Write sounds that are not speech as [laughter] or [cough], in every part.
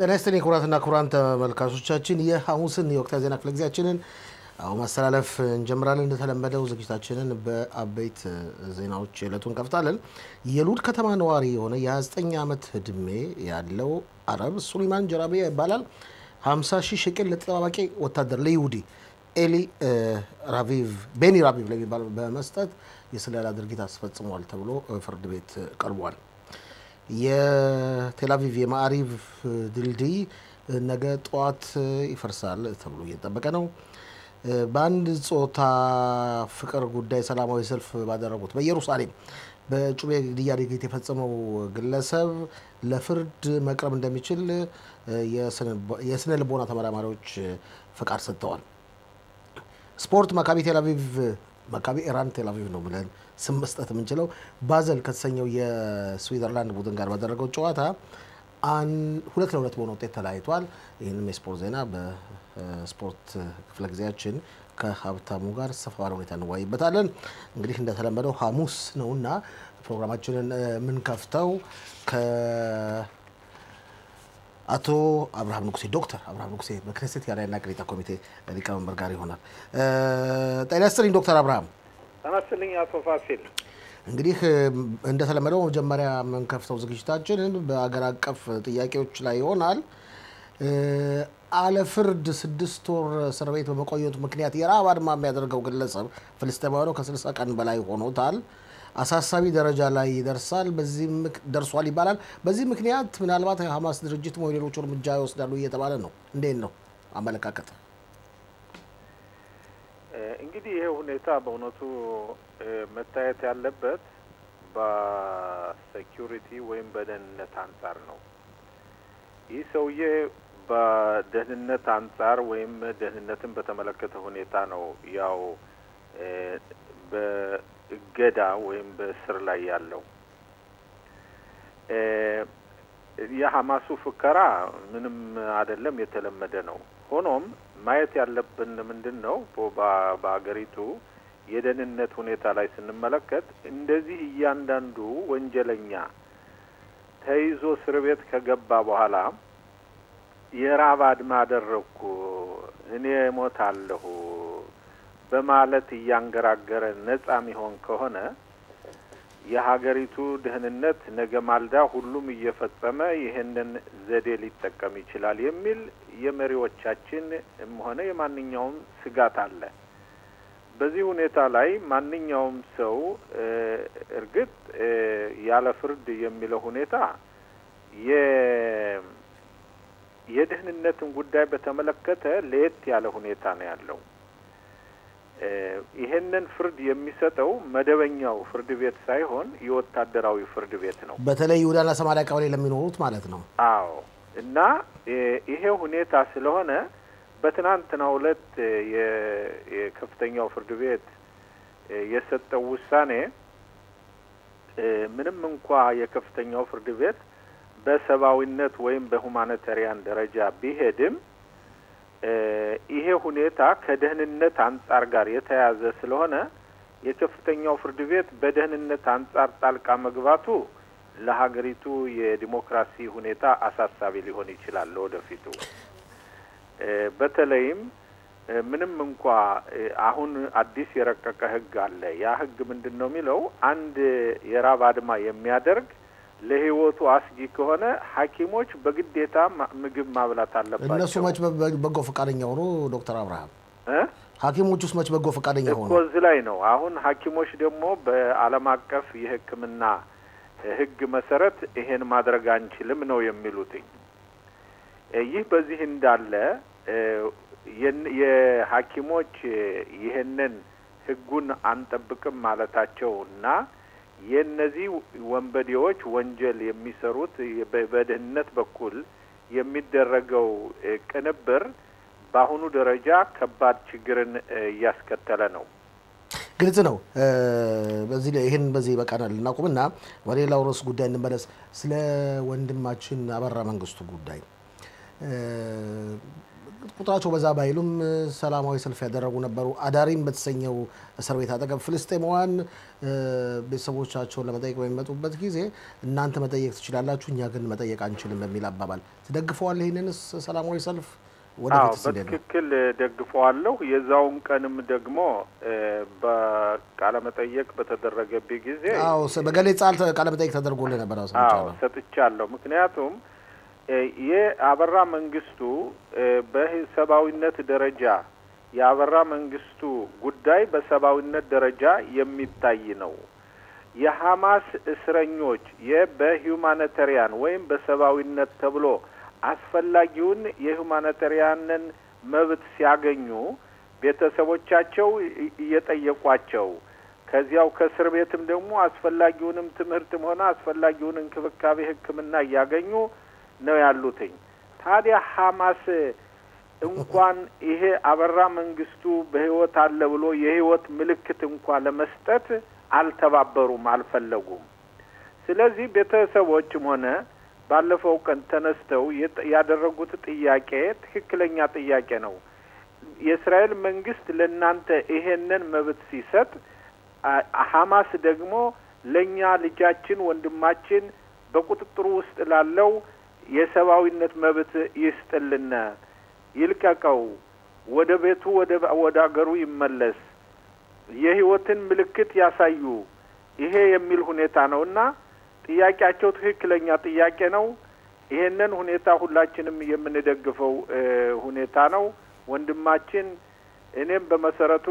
ጤና ይስጥልኝ ክቡራትና ክቡራን ተመልካቾቻችን የሐሙስን የወቅታዊ ዜና ክፍለ ጊዜያችንን አሁን ማስተላለፍ እንጀምራለን። እንደተለመደው ዝግጅታችንን በአበይት ዜናዎች ዕለቱን ከፍታለን። የሉድ ከተማ ነዋሪ የሆነ የ29 ዓመት ዕድሜ ያለው አረብ ሱሊማን ጀራቢያ ይባላል 50 ሺህ ሽቅል ለተጠባባቂ ወታደር ለይሁዲ ኤሊ ራቪቭ ቤኒ ራቪቭ ለሚባል በመስጠት የስለላ ድርጊት አስፈጽሟል ተብሎ ፍርድ ቤት ቀርቧል። የቴልአቪቭ የማዕሪቭ ድልድይ ነገ ጠዋት ይፈርሳል ተብሎ እየተጠበቀ ነው። በአንድ ጾታ ፍቅር ጉዳይ ሰላማዊ ሰልፍ ባደረጉት በኢየሩሳሌም በጩቤ ግድያ ድርጊት የፈጸመው ግለሰብ ለፍርድ መቅረብ እንደሚችል የስነ ልቦና ተመራማሪዎች ፈቃድ ሰጥተዋል። ስፖርት መካቢ ቴልአቪቭ መካቢ ኢራን ቴልአቪቭ ነው ብለን ስም መስጠት የምንችለው ባዘል ከተሰኘው የስዊዘርላንድ ቡድን ጋር ባደረገው ጨዋታ ሁለት ለሁለት በሆነ ውጤት ተለያይቷል። ይህንም የስፖርት ዜና በስፖርት ክፍለ ጊዜያችን ከሀብታሙ ጋር ሰፋ ባለ ሁኔታ እንወያይበታለን። እንግዲህ እንደተለመደው ሐሙስ ነውና ፕሮግራማችንን የምንከፍተው አቶ አብርሃም ንጉሴ ዶክተር አብርሃም ንጉሴ በክኔሴት የአዳይና ቅሬታ ኮሚቴ ሊቀመንበር ጋር ይሆናል። ጤና ይስጥልኝ ዶክተር አብርሃም። ይስጥልኝ አቶ ፋሲል። እንግዲህ እንደተለመደው መጀመሪያ የምንከፍተው ዝግጅታችንን በአገር አቀፍ ጥያቄዎች ላይ ይሆናል። አለ ፍርድ ስድስት ወር እስር ቤት በመቆየቱ ምክንያት የረሃብ አድማ የሚያደርገው ግለሰብ ፍልስጤማዊ ነው። ከስልሳ ቀን በላይ ሆኖታል። አሳሳቢ ደረጃ ላይ ይደርሳል ደርሷል ይባላል። በዚህ ምክንያት ምናልባት የሀማስ ድርጅት ወይ ሌሎቹ እርምጃ ይወስዳሉ እየተባለ ነው። እንዴት ነው አመለካከት? እንግዲህ ይሄ ሁኔታ በእውነቱ መታየት ያለበት በሴኪሪቲ ወይም በደህንነት አንጻር ነው። ይህ ሰውዬ በደህንነት አንጻር ወይም ደህንነትን በተመለከተ ሁኔታ ነው ያው በእገዳ ወይም በእስር ላይ ያለው። የሀማሱ ፍከራ ምንም አይደለም፣ የተለመደ ነው። ሆኖም ማየት ያለብን ምንድን ነው በሀገሪቱ የደህንነት ሁኔታ ላይ ስንመለከት እንደዚህ እያንዳንዱ ወንጀለኛ ተይዞ እስር ቤት ከገባ በኋላ የራብ አድማ አደረግኩ እኔ እሞታለሁ በማለት እያንገራገረ ነጻ የሚሆን ከሆነ የሀገሪቱ ደህንነት ነገ ማልዳ ሁሉም እየፈጸመ ይህንን ዘዴ ሊጠቀም ይችላል የሚል የመሪዎቻችን ሆነ የማንኛውም ስጋት አለ። በዚህ ሁኔታ ላይ ማንኛውም ሰው እርግጥ ያለ ፍርድ የሚለው ሁኔታ የደህንነትን ጉዳይ በተመለከተ ለየት ያለ ሁኔታ ነው ያለው። ይሄንን ፍርድ የሚሰጠው መደበኛው ፍርድ ቤት ሳይሆን የወታደራዊ ፍርድ ቤት ነው። በተለይ ይሁዳና ሰማሪያ ቀበሌ ለሚኖሩት ማለት ነው። አዎ። እና ይሄ ሁኔታ ስለሆነ በትናንትናው ዕለት የከፍተኛው ፍርድ ቤት የሰጠው ውሳኔ ምንም እንኳ የከፍተኛው ፍርድ ቤት በሰብአዊነት ወይም በሁማኒታሪያን ደረጃ ቢሄድም ይሄ ሁኔታ ከደህንነት አንጻር ጋር የተያያዘ ስለሆነ የከፍተኛው ፍርድ ቤት በደህንነት አንጻር ጣልቃ መግባቱ ለሀገሪቱ የዲሞክራሲ ሁኔታ አሳሳቢ ሊሆን ይችላል ለወደፊቱ። በተለይም ምንም እንኳ አሁን አዲስ የረቀቀ ሕግ አለ። ያ ሕግ ምንድን ነው የሚለው አንድ የራብ አድማ የሚያደርግ ለህይወቱ አስጊ ከሆነ ሐኪሞች በግዴታ ምግብ ማብላት አለባቸው። እነሱ መች በጎ ፈቃደኛ ሆኑ? ዶክተር አብርሃም ሐኪሞች ውስጥ መች በጎ ፈቃደኛ ሆኑ? እኮ እዚህ ላይ ነው። አሁን ሐኪሞች ደግሞ በዓለም አቀፍ የሕክምና ሕግ መሰረት ይሄን ማድረግ አንችልም ነው የሚሉትኝ። ይህ በዚህ እንዳለ የሐኪሞች ይህንን ሕጉን አንጠብቅም ማለታቸው እና የእነዚህ ወንበዴዎች ወንጀል የሚሰሩት በደህንነት በኩል የሚደረገው ቅንብር በአሁኑ ደረጃ ከባድ ችግርን እያስከተለ ነው። ግልጽ ነው። በዚህ ይህን በዚህ ይበቃናል እናቁምና ወደ ሌላው ርዕስ ጉዳይ እንመለስ። ስለ ወንድማችን አበራ መንግስቱ ጉዳይ ቁጥራቸው በዛ ባይሉም ሰላማዊ ሰልፍ ያደረጉ ነበሩ። አዳሪም በተሰኘው እስር ቤት አጠገብ ፍልስጤማውያን ቤተሰቦቻቸውን ለመጠየቅ በሚመጡበት ጊዜ እናንተ መጠየቅ ትችላላችሁ፣ እኛ ግን መጠየቅ አንችልም በሚል አባባል ትደግፈዋል። ይህንንስ ሰላማዊ ሰልፍ ወደፊት በትክክል ደግፈዋለሁ። የዛውን ቀንም ደግሞ በቃለመጠየቅ በተደረገብኝ ጊዜ በገሌጻ ቃለመጠይቅ ተደርጎልህ ነበር ሰጥቻለሁ። ምክንያቱም የአበራ መንግስቱ በሰብአዊነት ደረጃ የአበራ መንግስቱ ጉዳይ በሰብአዊነት ደረጃ የሚታይ ነው። የሀማስ እስረኞች በሂውማኒታሪያን ወይም በሰብአዊነት ተብሎ አስፈላጊውን የሁማኒታሪያንን መብት ሲያገኙ ቤተሰቦቻቸው እየጠየቋቸው ከዚያው ከእስር ቤትም ደግሞ አስፈላጊውንም ትምህርትም ሆነ አስፈላጊውን እንክብካቤ ሕክምና እያገኙ ነው ያሉትኝ። ታዲያ ሀማስ እንኳን ይሄ አበራ መንግስቱ በህይወት አለ ብሎ የህይወት ምልክት እንኳ ለመስጠት አልተባበሩም፣ አልፈለጉም። ስለዚህ ቤተሰቦችም ሆነ ባለፈው ቀን ተነስተው ያደረጉት ጥያቄ ትክክለኛ ጥያቄ ነው። የእስራኤል መንግስት ለእናንተ ይሄንን መብት ሲሰጥ፣ ሀማስ ደግሞ ለእኛ ልጃችን፣ ወንድማችን በቁጥጥሩ ውስጥ ላለው የሰብአዊነት መብት ይስጥልን፣ ይልቀቀው፣ ወደ ቤቱ ወደ ወደ አገሩ ይመለስ፣ የህይወትን ምልክት ያሳዩ፣ ይሄ የሚል ሁኔታ ነው እና ጥያቄያቸው ትክክለኛ ጥያቄ ነው። ይሄንን ሁኔታ ሁላችንም የምንደግፈው ሁኔታ ነው። ወንድማችን እኔም በመሰረቱ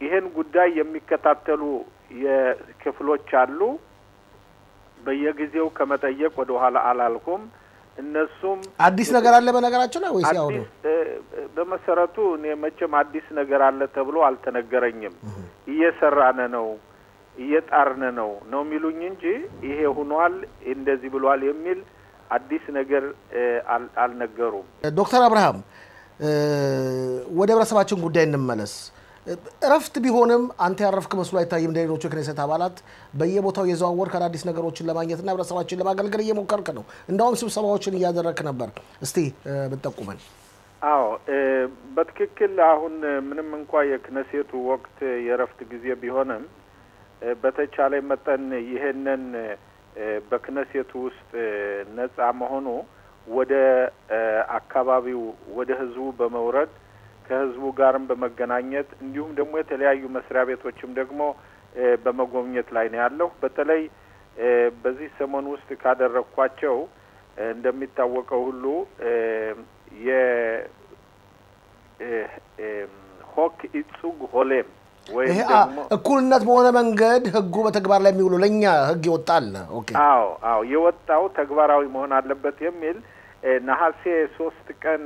ይሄን ጉዳይ የሚከታተሉ የክፍሎች አሉ። በየጊዜው ከመጠየቅ ወደ ኋላ አላልኩም። እነሱም አዲስ ነገር አለ በነገራችን ላይ ወይስ ያው ነው? በመሰረቱ እኔ መቼም አዲስ ነገር አለ ተብሎ አልተነገረኝም። እየሰራነ ነው እየጣርን ነው ነው የሚሉኝ እንጂ ይሄ ሁኗል እንደዚህ ብሏል የሚል አዲስ ነገር አልነገሩም። ዶክተር አብርሃም ወደ ህብረተሰባችን ጉዳይ እንመለስ። እረፍት ቢሆንም አንተ ያረፍክ መስሎ አይታይም። እንደ ሌሎቹ የክኔሴት አባላት በየቦታው የዘዋወርክ አዳዲስ ነገሮችን ለማግኘትና ህብረተሰባችን ለማገልገል እየሞከርክ ነው። እንዳውም ስብሰባዎችን እያደረግክ ነበር። እስቲ ብትጠቁመን። አዎ በትክክል አሁን ምንም እንኳ የክነሴቱ ወቅት የእረፍት ጊዜ ቢሆንም በተቻለ መጠን ይሄንን በክነሴቱ ውስጥ ነጻ መሆኑ ወደ አካባቢው ወደ ህዝቡ በመውረድ ከህዝቡ ጋርም በመገናኘት እንዲሁም ደግሞ የተለያዩ መስሪያ ቤቶችም ደግሞ በመጎብኘት ላይ ነው ያለው። በተለይ በዚህ ሰሞን ውስጥ ካደረግኳቸው እንደሚታወቀው ሁሉ የሆክ ኢጹግ ሆሌም ወይም ደግሞ እኩልነት በሆነ መንገድ ህጉ በተግባር ላይ የሚውሉ ለእኛ ህግ ይወጣል። ኦኬ አዎ አዎ የወጣው ተግባራዊ መሆን አለበት የሚል ነሐሴ ሶስት ቀን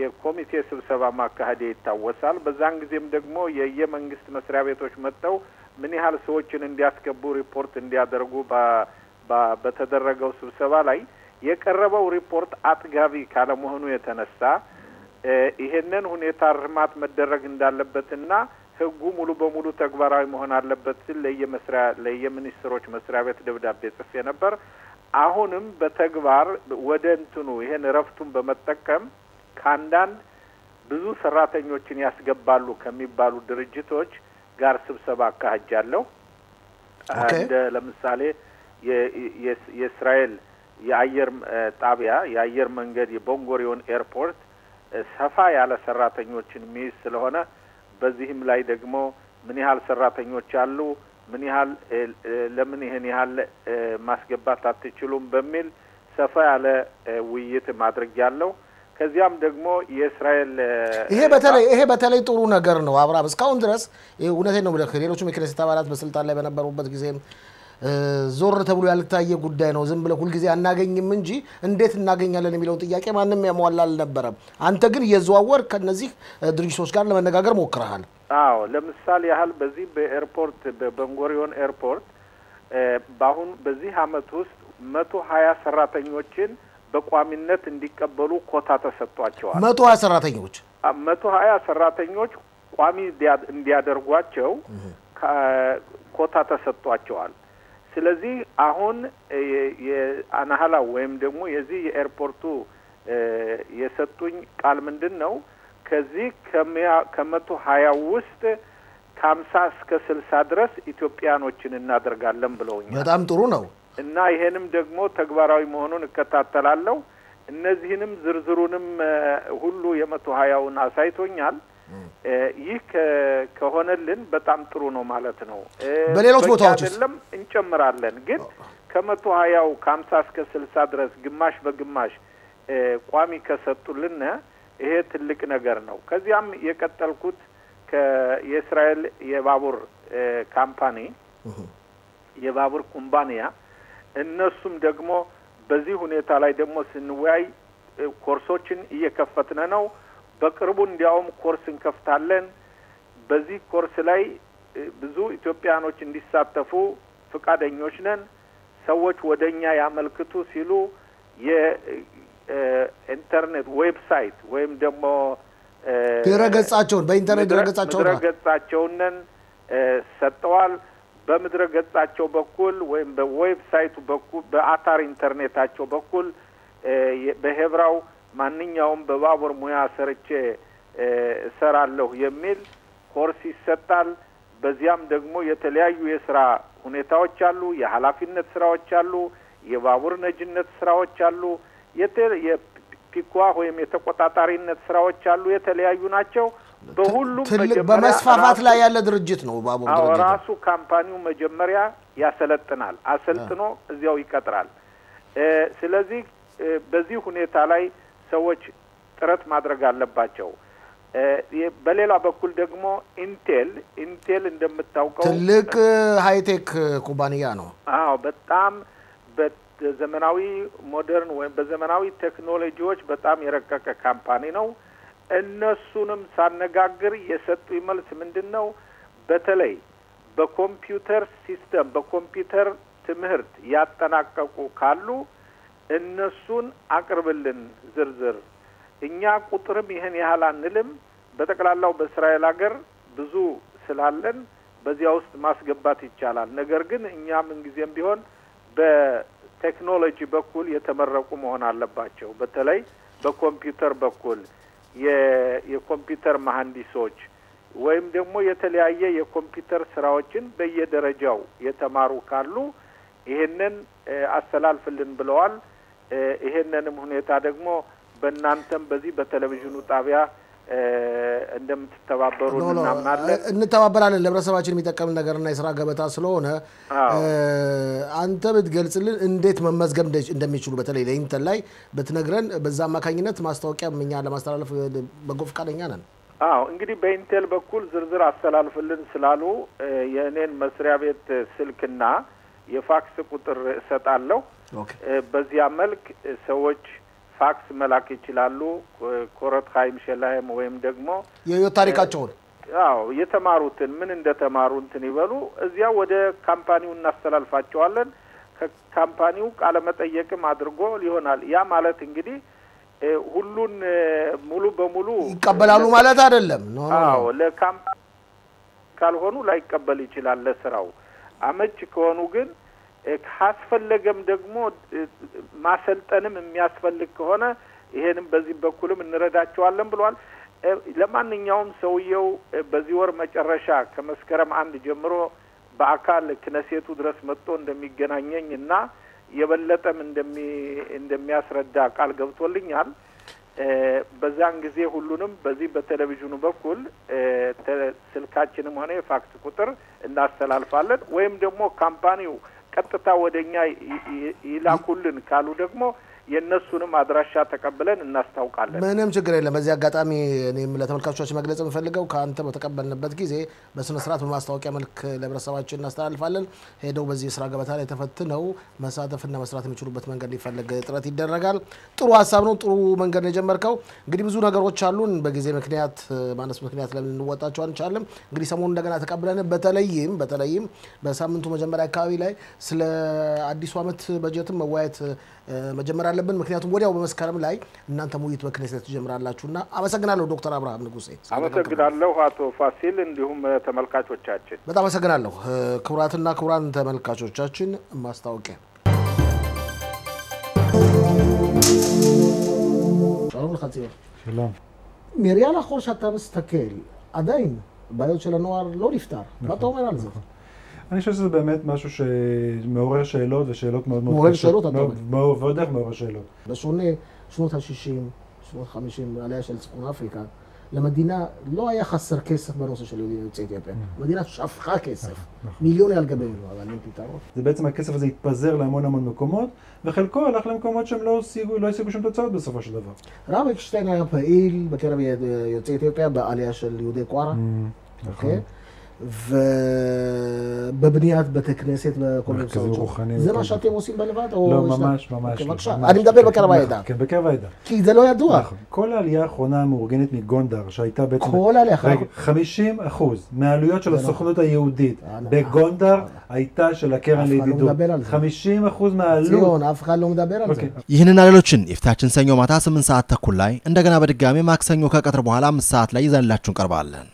የኮሚቴ ስብሰባ ማካሄድ ይታወሳል። በዛን ጊዜም ደግሞ የየመንግስት መስሪያ ቤቶች መጥተው ምን ያህል ሰዎችን እንዲያስገቡ ሪፖርት እንዲያደርጉ በተደረገው ስብሰባ ላይ የቀረበው ሪፖርት አጥጋቢ ካለመሆኑ የተነሳ ይሄንን ሁኔታ እርማት መደረግ እንዳለበትና ህጉ ሙሉ በሙሉ ተግባራዊ መሆን አለበት ሲል ለየመስሪያ ለየሚኒስትሮች መስሪያ ቤት ደብዳቤ ጽፌ ነበር። አሁንም በተግባር ወደ እንትኑ ይሄን እረፍቱን በመጠቀም ከአንዳንድ ብዙ ሰራተኞችን ያስገባሉ ከሚባሉ ድርጅቶች ጋር ስብሰባ አካሂጃለሁ። እንደ ለምሳሌ የእስራኤል የአየር ጣቢያ የአየር መንገድ የቦንጎሪዮን ኤርፖርት ሰፋ ያለ ሰራተኞችን የሚይዝ ስለሆነ በዚህም ላይ ደግሞ ምን ያህል ሰራተኞች አሉ፣ ምን ያህል ለምን ይህን ያህል ማስገባት አትችሉም በሚል ሰፋ ያለ ውይይት ማድረግ ያለው ከዚያም ደግሞ የእስራኤል ይሄ በተለይ ይሄ በተለይ ጥሩ ነገር ነው። አብርሃም እስካሁን ድረስ እውነቴን ነው የምልህ ሌሎቹም የክኔሴት አባላት በስልጣን ላይ በነበሩበት ጊዜም ዞር ተብሎ ያልታየ ጉዳይ ነው። ዝም ብለህ ሁልጊዜ አናገኝም እንጂ እንዴት እናገኛለን የሚለውን ጥያቄ ማንም ያሟላ አልነበረም። አንተ ግን እየዘዋወር ከነዚህ ድርጅቶች ጋር ለመነጋገር ሞክረሃል። አዎ፣ ለምሳሌ ያህል በዚህ በኤርፖርት በቤንጎሪዮን ኤርፖርት በአሁን በዚህ አመት ውስጥ መቶ ሀያ ሰራተኞችን በቋሚነት እንዲቀበሉ ኮታ ተሰጥቷቸዋል። መቶ ሀያ ሰራተኞች መቶ ሀያ ሰራተኞች ቋሚ እንዲያደርጓቸው ኮታ ተሰጥቷቸዋል። ስለዚህ አሁን የአናህላ ወይም ደግሞ የዚህ የኤርፖርቱ የሰጡኝ ቃል ምንድን ነው? ከዚህ ከመቶ ሀያ ውስጥ ከሀምሳ እስከ ስልሳ ድረስ ኢትዮጵያኖችን እናደርጋለን ብለውኛል። በጣም ጥሩ ነው እና ይሄንም ደግሞ ተግባራዊ መሆኑን እከታተላለሁ። እነዚህንም ዝርዝሩንም ሁሉ የመቶ ሀያውን አሳይቶኛል። ይህ ከሆነልን በጣም ጥሩ ነው ማለት ነው። በሌሎች ቦታዎች አይደለም እንጨምራለን፣ ግን ከመቶ ሀያው ከሀምሳ እስከ ስልሳ ድረስ ግማሽ በግማሽ ቋሚ ከሰጡልን ይሄ ትልቅ ነገር ነው። ከዚያም የቀጠልኩት የእስራኤል የባቡር company የባቡር ኩምባንያ እነሱም ደግሞ በዚህ ሁኔታ ላይ ደግሞ ስንወያይ ኮርሶችን እየከፈትነ ነው። በቅርቡ እንዲያውም ኮርስ እንከፍታለን። በዚህ ኮርስ ላይ ብዙ ኢትዮጵያኖች እንዲሳተፉ ፈቃደኞች ነን። ሰዎች ወደ እኛ ያመልክቱ ሲሉ የኢንተርኔት website ወይም ደግሞ ድረገጻቸውን በኢንተርኔት ድረገጻቸውን ድረገጻቸውንን ሰጠዋል። በምድረ ገጻቸው በኩል ወይም በ website ኡ በኩል በ אתר ኢንተርኔታቸው በኩል በሄብራው ማንኛውም በባቡር ሙያ ሰርቼ እሰራለሁ የሚል ኮርስ ይሰጣል። በዚያም ደግሞ የተለያዩ የስራ ሁኔታዎች አሉ። የኃላፊነት ስራዎች አሉ። የባቡር ነጅነት ስራዎች አሉ። የ פיקוח ወይም የተቆጣጣሪነት ስራዎች አሉ። የተለያዩ ናቸው። በሁሉም በመስፋፋት ላይ ያለ ድርጅት ነው ባቡር ድርጅት። ራሱ company ው መጀመሪያ ያሰለጥናል፣ አሰልጥኖ እዚያው ይቀጥራል። ስለዚህ በዚህ ሁኔታ ላይ ሰዎች ጥረት ማድረግ አለባቸው። በሌላ በኩል ደግሞ ኢንቴል ኢንቴል እንደምታውቀው ትልቅ high-tech ኩባንያ ነው። አዎ በጣም በዘመናዊ modern ወይም በዘመናዊ ቴክኖሎጂዎች በጣም የረቀቀ company ነው። እነሱንም ሳነጋግር የሰጡኝ መልስ ምንድን ነው? በተለይ በኮምፒውተር system በኮምፒውተር ትምህርት ያጠናቀቁ ካሉ እነሱን አቅርብልን ዝርዝር። እኛ ቁጥርም ይህን ያህል አንልም። በጠቅላላው በእስራኤል ሀገር ብዙ ስላለን በዚያ ውስጥ ማስገባት ይቻላል። ነገር ግን እኛ ምንጊዜም ቢሆን በቴክኖሎጂ በኩል የተመረቁ መሆን አለባቸው። በተለይ በኮምፒውተር በኩል የኮምፒውተር መሀንዲሶች ወይም ደግሞ የተለያየ የኮምፒውተር ስራዎችን በየደረጃው የተማሩ ካሉ ይሄንን አስተላልፍልን ብለዋል። ይሄንንም ሁኔታ ደግሞ በእናንተም በዚህ በቴሌቪዥኑ ጣቢያ እንደምትተባበሩ እናምናለን። እንተባበራለን። ለህብረተሰባችን የሚጠቀም ነገርና የስራ ገበታ ስለሆነ አንተ ብትገልጽልን እንዴት መመዝገብ እንደሚችሉ በተለይ ለኢንተል ላይ ብትነግረን፣ በዛ አማካኝነት ማስታወቂያ እኛ ለማስተላለፍ በጎ ፈቃደኛ ነን። አዎ እንግዲህ በኢንቴል በኩል ዝርዝር አስተላልፍልን ስላሉ የእኔን መስሪያ ቤት ስልክና የፋክስ ቁጥር እሰጣለሁ። በዚያ መልክ ሰዎች ፋክስ መላክ ይችላሉ። קורות חיים שלהם ወይም ደግሞ የህይወት ታሪካቸውን አዎ የተማሩትን ምን እንደተማሩ እንትን ይበሉ። እዚያ ወደ company ው እናስተላልፋቸዋለን። ከካምፓኒው ቃለ መጠየቅም አድርጎ ይሆናል። ያ ማለት እንግዲህ ሁሉን ሙሉ በሙሉ ይቀበላሉ ማለት አይደለም። አዎ ለካምፓኒ ካልሆኑ ላይቀበል ይችላል። ለስራው አመች ከሆኑ ግን ካስፈለገም ደግሞ ማሰልጠንም የሚያስፈልግ ከሆነ ይሄንም በዚህ በኩልም እንረዳቸዋለን ብሏል። ለማንኛውም ሰውየው በዚህ ወር መጨረሻ ከመስከረም አንድ ጀምሮ በአካል ክነሴቱ ድረስ መጥቶ እንደሚገናኘኝ እና የበለጠም እንደሚ እንደሚያስረዳ ቃል ገብቶልኛል። በዛን ጊዜ ሁሉንም በዚህ በቴሌቪዥኑ በኩል ስልካችንም ሆነ የፋክስ ቁጥር እናስተላልፋለን። ወይም ደግሞ ካምፓኒው ቀጥታ ወደ እኛ ይላኩልን ካሉ ደግሞ የእነሱንም አድራሻ ተቀብለን እናስታውቃለን። ምንም ችግር የለም። በዚህ አጋጣሚ እኔም ለተመልካቾቻችን መግለጽ የምፈልገው ከአንተ በተቀበልንበት ጊዜ በስነ ስርዓት በማስታወቂያ መልክ ለህብረተሰባችን እናስተላልፋለን። ሄደው በዚህ የስራ ገበታ ላይ ተፈትነው መሳተፍና መስራት የሚችሉበት መንገድ ሊፈለግ ጥረት ይደረጋል። ጥሩ ሀሳብ ነው። ጥሩ መንገድ ነው የጀመርከው። እንግዲህ ብዙ ነገሮች አሉን። በጊዜ ምክንያት ማነስ ምክንያት ለምን እንወጣቸው አንቻልም። እንግዲህ ሰሞኑን እንደገና ተቀብለን በተለይም በተለይም በሳምንቱ መጀመሪያ አካባቢ ላይ ስለ አዲሱ ዓመት በጀትም መወያየት መጀመር አለብን። ምክንያቱም ወዲያው በመስከረም ላይ እናንተ ውይይት በክኔሴት ትጀምራላችሁና አመሰግናለሁ ዶክተር አብርሃም ንጉሴ። አመሰግናለሁ አቶ ፋሲል፣ እንዲሁም ተመልካቾቻችን በጣም አመሰግናለሁ። ክቡራትና ክቡራን ተመልካቾቻችን ማስታወቂያ חציון. שלום. מראייה לאחור שאתה מסתכל, עדיין הבעיות של הנוער לא נפתר. מה אתה אומר על זה? אני חושב שזה באמת משהו שמעורר שאלות, ושאלות מאוד מאוד מעורר קשות. שאלות, אתה אומר. מעורר- ועוד איך מעורר שאלות. בשונה שנות ה-60, שנות ה-50, העלייה של צפון אפריקה, למדינה לא היה חסר כסף בנושא של יהודים יוצאי אתיופיה. המדינה שפכה כסף, מיליוני על גבי מיליון, אבל אין פתרון. זה בעצם הכסף הזה התפזר להמון המון מקומות, וחלקו הלך למקומות שהם לא השיגו, לא השיגו שום תוצאות בסופו של דבר. רב אקשטיין היה פעיל בקרב יוצאי אתיופיה בעלייה של יהודי קוארה, אוקיי? ובבניית בתי כנסת וכל מיני מרכזים מקצועות. רוחניים זה וכל מה זה. שאתם עושים בלבד? או לא, יש לה- ממש, ממש. אוקיי, לא, בבקשה, ממש. אני מדבר בקרב נכון, העדה. כן, בקרב העדה. כי זה לא ידוע. נכון. כל העלייה האחרונה המאורגנת מגונדר, שהייתה בעצם... כל העלייה, רגע, 50 אחוז מהעלויות של זה נכון. הסוכנות היהודית אה, נכון. בגונדר הייתה של הקרן אף אחד לא לידידות. מדבר על זה. 50 אחוז מהעלות. ציון, אף אחד לא מדבר על זה. אוקיי. ይህንና ሌሎችን የፊታችን ሰኞ ማታ 8 ሰዓት ተኩል ላይ እንደገና በድጋሚ ማክሰኞ ከቀትር በኋላ 5 ሰዓት ላይ ይዘንላችሁ እንቀርባለን።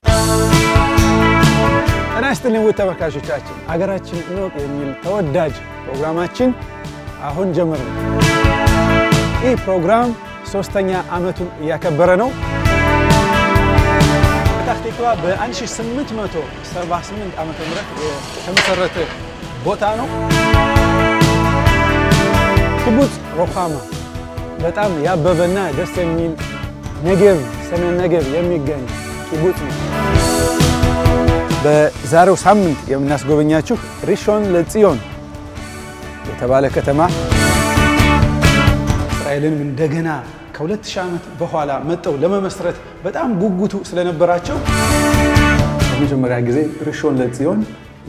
ጤና ይስጥልኝ ውድ ተመልካቾቻችን፣ ሀገራችን እንወቅ የሚል ተወዳጅ ፕሮግራማችን አሁን ጀምር ነው። ይህ ፕሮግራም ሶስተኛ ዓመቱን እያከበረ ነው። ፔታህ ቲክቫ በ1878 ዓ ም የተመሰረተ ቦታ ነው። ኪቡጽ ሮኻማ በጣም ያበበና ደስ የሚል ነጌብ ሰሜን ነጌብ የሚገኝ ኪቡጽ ነው። በዛሬው ሳምንት የምናስጎበኛችሁ ሪሾን ለጽዮን የተባለ ከተማ እስራኤልንም እንደገና ከሁለት ሺህ ዓመት በኋላ መጠው ለመመስረት በጣም ጉጉቱ ስለነበራቸው ለመጀመሪያ ጊዜ ሪሾን ለጽዮን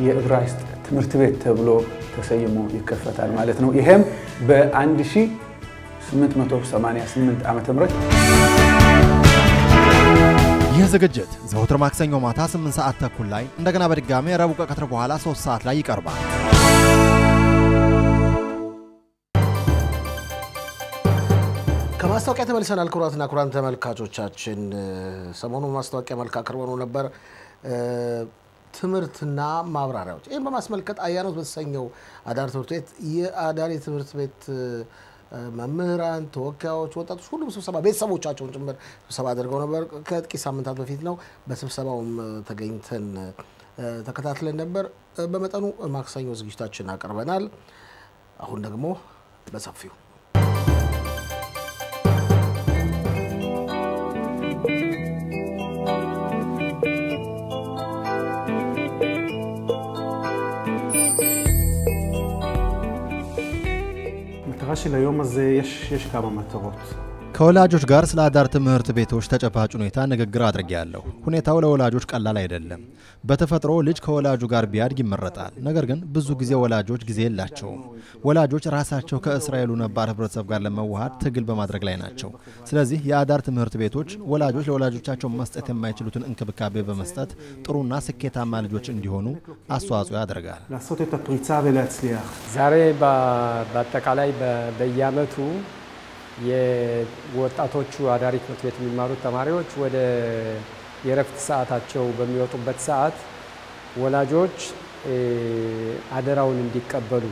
የዕብራይስጥ ትምህርት ቤት ተብሎ ተሰይሞ ይከፈታል ማለት ነው። ይሄም በ1888 ዓ ም ይህ ዝግጅት ዘወትር ማክሰኞ ማታ 8 ሰዓት ተኩል ላይ እንደገና በድጋሚ ረቡዕ ከቀትር በኋላ 3 ሰዓት ላይ ይቀርባል። ከማስታወቂያ ተመልሰናል። ክቡራትና ክቡራን ተመልካቾቻችን ሰሞኑን ማስታወቂያ መልክ አቅርበነው ነበር። ትምህርትና ማብራሪያዎች ይህም በማስመልከት አያኖት በተሰኘው አዳሪ ትምህርት ቤት የአዳሪ ትምህርት ቤት መምህራን፣ ተወካዮች፣ ወጣቶች ሁሉም ስብሰባ ቤተሰቦቻቸውን ጭምር ስብሰባ አድርገው ነበር። ከጥቂት ሳምንታት በፊት ነው። በስብሰባውም ተገኝተን ተከታትለን ነበር። በመጠኑ ማክሰኞ ዝግጅታችን አቅርበናል። አሁን ደግሞ በሰፊው המטרה של היום הזה, יש, יש כמה מטרות. ከወላጆች ጋር ስለ አዳር ትምህርት ቤቶች ተጨባጭ ሁኔታ ንግግር አድርጌያለሁ። ሁኔታው ለወላጆች ቀላል አይደለም። በተፈጥሮ ልጅ ከወላጁ ጋር ቢያድግ ይመረጣል። ነገር ግን ብዙ ጊዜ ወላጆች ጊዜ የላቸውም። ወላጆች ራሳቸው ከእስራኤሉ ነባር ህብረተሰብ ጋር ለመዋሃድ ትግል በማድረግ ላይ ናቸው። ስለዚህ የአዳር ትምህርት ቤቶች ወላጆች ለወላጆቻቸው መስጠት የማይችሉትን እንክብካቤ በመስጠት ጥሩና ስኬታማ ልጆች እንዲሆኑ አስተዋጽኦ ያደርጋል። ዛሬ በአጠቃላይ በየአመቱ የወጣቶቹ አዳሪ ትምህርት ቤት የሚማሩት ተማሪዎች ወደ የእረፍት ሰዓታቸው በሚወጡበት ሰዓት ወላጆች አደራውን እንዲቀበሉ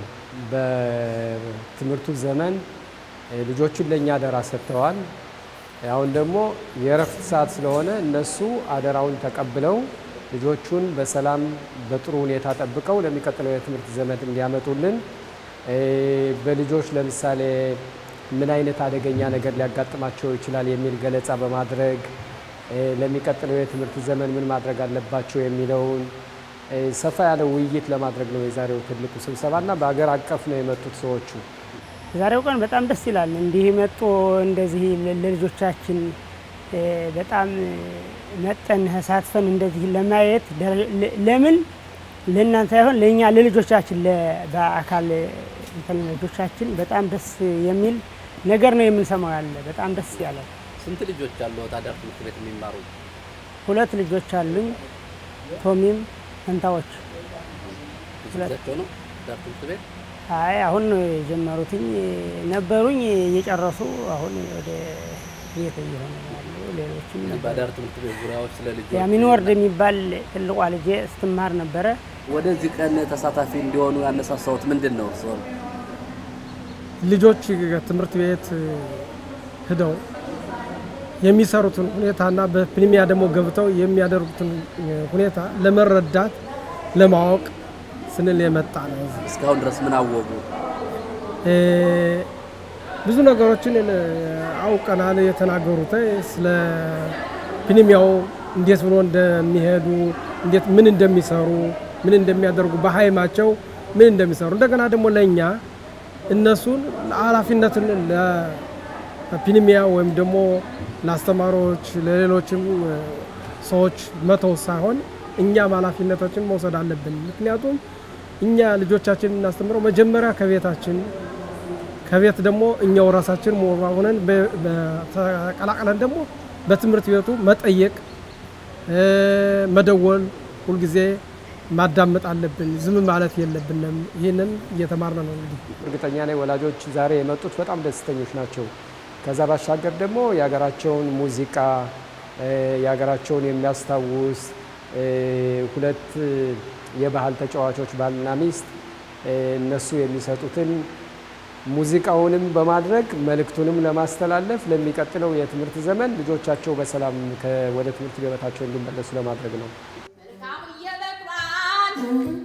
በትምህርቱ ዘመን ልጆቹን ለእኛ አደራ ሰጥተዋል። አሁን ደግሞ የእረፍት ሰዓት ስለሆነ እነሱ አደራውን ተቀብለው ልጆቹን በሰላም በጥሩ ሁኔታ ጠብቀው ለሚቀጥለው የትምህርት ዘመን እንዲያመጡልን በልጆች ለምሳሌ ምን አይነት አደገኛ ነገር ሊያጋጥማቸው ይችላል የሚል ገለጻ በማድረግ ለሚቀጥለው የትምህርት ዘመን ምን ማድረግ አለባቸው የሚለውን ሰፋ ያለ ውይይት ለማድረግ ነው የዛሬው ትልቁ ስብሰባና በሀገር አቀፍ ነው የመጡት ሰዎቹ። ዛሬው ቀን በጣም ደስ ይላል። እንዲህ መጦ እንደዚህ ለልጆቻችን በጣም መጠን ተሳትፈን እንደዚህ ለማየት ለምን ለእናንተ ሳይሆን ለእኛ ለልጆቻችን በአካል ልጆቻችን በጣም ደስ የሚል ነገር ነው የምንሰማው ያለ በጣም ደስ ያለ ስንት ልጆች አሉት አዳር ትምህርት ቤት የሚማሩ? ሁለት ልጆች አሉኝ ቶሚም ፈንታዎች ነው ትምህርት ቤት? አይ አሁን ነው የጀመሩትኝ ነበሩኝ እየጨረሱ አሁን ወደ ቤት እየሆነ ነው ያሉ ሌሎችም በአዳር ትምህርት ቤት ዙሪያዎች ስለ ልጆች ያሚን ወርድ የሚባል ትልቋ ልጄ ስትማር ነበረ። ወደዚህ ቀን ተሳታፊ እንዲሆኑ ያነሳሳውት ምንድን ነው? ልጆች ትምህርት ቤት ሂደው የሚሰሩትን ሁኔታና በፕሪሚያ ደግሞ ገብተው የሚያደርጉትን ሁኔታ ለመረዳት ለማወቅ ስንል የመጣ ነው። እስካሁን ድረስ ምን አወቁ? ብዙ ነገሮችን አውቀናል። የተናገሩት ስለ ፕሪሚያው እንዴት ብሎ እንደሚሄዱ እንዴት ምን እንደሚሰሩ ምን እንደሚያደርጉ በሀይማቸው ምን እንደሚሰሩ እንደገና ደግሞ ለእኛ እነሱን ኃላፊነትን ለፒኒሚያ ወይም ደግሞ ለአስተማሪዎች ለሌሎችም ሰዎች መተው ሳይሆን እኛም ኃላፊነቶችን መውሰድ አለብን። ምክንያቱም እኛ ልጆቻችን እናስተምረው መጀመሪያ ከቤታችን ከቤት ደግሞ እኛው ራሳችን ሆነን ተቀላቅለን ደግሞ በትምህርት ቤቱ መጠየቅ፣ መደወል፣ ሁልጊዜ ማዳመጥ አለብን። ዝም ማለት የለብንም። ይህንን እየተማርን ነው። እንግዲህ እርግጠኛ ነኝ ወላጆች ዛሬ የመጡት በጣም ደስተኞች ናቸው። ከዛ ባሻገር ደግሞ የሀገራቸውን ሙዚቃ የሀገራቸውን የሚያስታውስ ሁለት የባህል ተጫዋቾች ባልና ሚስት እነሱ የሚሰጡትን ሙዚቃውንም በማድረግ መልእክቱንም ለማስተላለፍ ለሚቀጥለው የትምህርት ዘመን ልጆቻቸው በሰላም ወደ ትምህርት ገበታቸው እንዲመለሱ ለማድረግ ነው። Yeah.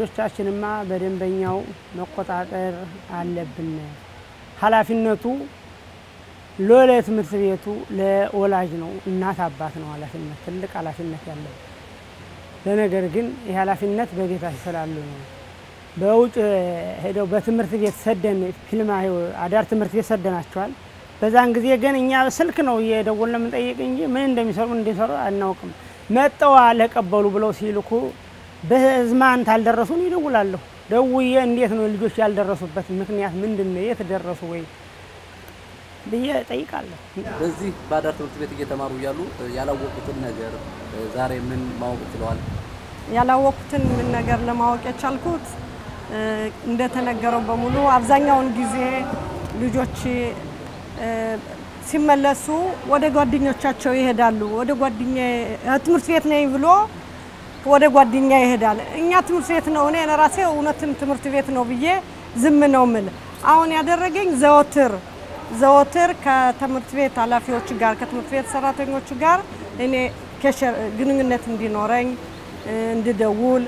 ልጆቻችንማ በደንበኛው መቆጣጠር አለብን። ኃላፊነቱ ሎለ ትምህርት ቤቱ ለወላጅ ነው፣ እናት አባት ነው ኃላፊነት ትልቅ ኃላፊነት ያለው። ለነገር ግን ይህ ኃላፊነት በቤታችን ስላሉ ነው። በውጭ ሄደው በትምህርት ቤት ሰደን ፊልማ አዳር ትምህርት ቤት ሰደናቸዋል። በዛን ጊዜ ግን እኛ ስልክ ነው እየደወልን የምንጠይቅ እንጂ ምን እንደሚሰሩ እንደሚሰሩ አናውቅም። መጠዋ ለቀበሉ ብለው ሲልኩ በዝማን ታልደረሱን ይደውላለሁ። ደውዬ እንዴት ነው ልጆች ያልደረሱበት ምክንያት ምንድን ነው? የት ደረሱ ወይ ብዬ ጠይቃለሁ። በዚህ በአዳር ትምህርት ቤት እየተማሩ እያሉ ያላወቁትን ነገር ዛሬ ምን ማወቅ ችለዋል? ያላወቅኩትን ምን ነገር ለማወቅ የቻልኩት እንደተነገረው በሙሉ አብዛኛውን ጊዜ ልጆች ሲመለሱ ወደ ጓደኞቻቸው ይሄዳሉ። ወደ ጓደኛ ትምህርት ቤት ነኝ ብሎ ወደ ጓደኛ ይሄዳል። እኛ ትምህርት ቤት ነው እኔ ለራሴ እውነትም ትምህርት ቤት ነው ብዬ ዝም ነው ምል። አሁን ያደረገኝ ዘወትር ዘወትር ከትምህርት ቤት ኃላፊዎች ጋር ከትምህርት ቤት ሰራተኞች ጋር እኔ ግንኙነት እንዲኖረኝ እንድደውል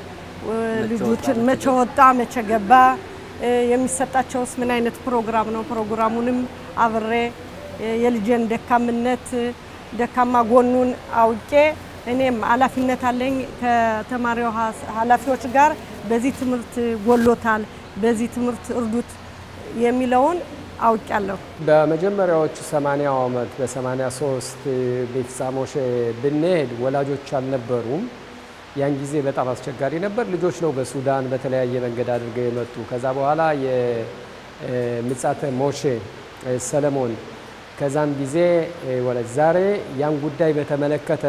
ልጆችን መቼ ወጣ መቼ ገባ የሚሰጣቸውስ ምን አይነት ፕሮግራም ነው ፕሮግራሙንም አብሬ የልጄን ደካምነት ደካማ ጎኑን አውቄ እኔም ኃላፊነት አለኝ ከተማሪው ኃላፊዎች ጋር በዚህ ትምህርት ጎሎታል፣ በዚህ ትምህርት እርዱት የሚለውን አውቄያለሁ። በመጀመሪያዎቹ 80 ዓመት በ83 ቤተሳሞሽ ብንሄድ ወላጆች አልነበሩም። ያን ጊዜ በጣም አስቸጋሪ ነበር። ልጆች ነው በሱዳን በተለያየ መንገድ አድርገው የመጡ። ከዛ በኋላ የምጻተ ሞሼ ሰለሞን ከዛን ጊዜ ወላጅ ዛሬ ያን ጉዳይ በተመለከተ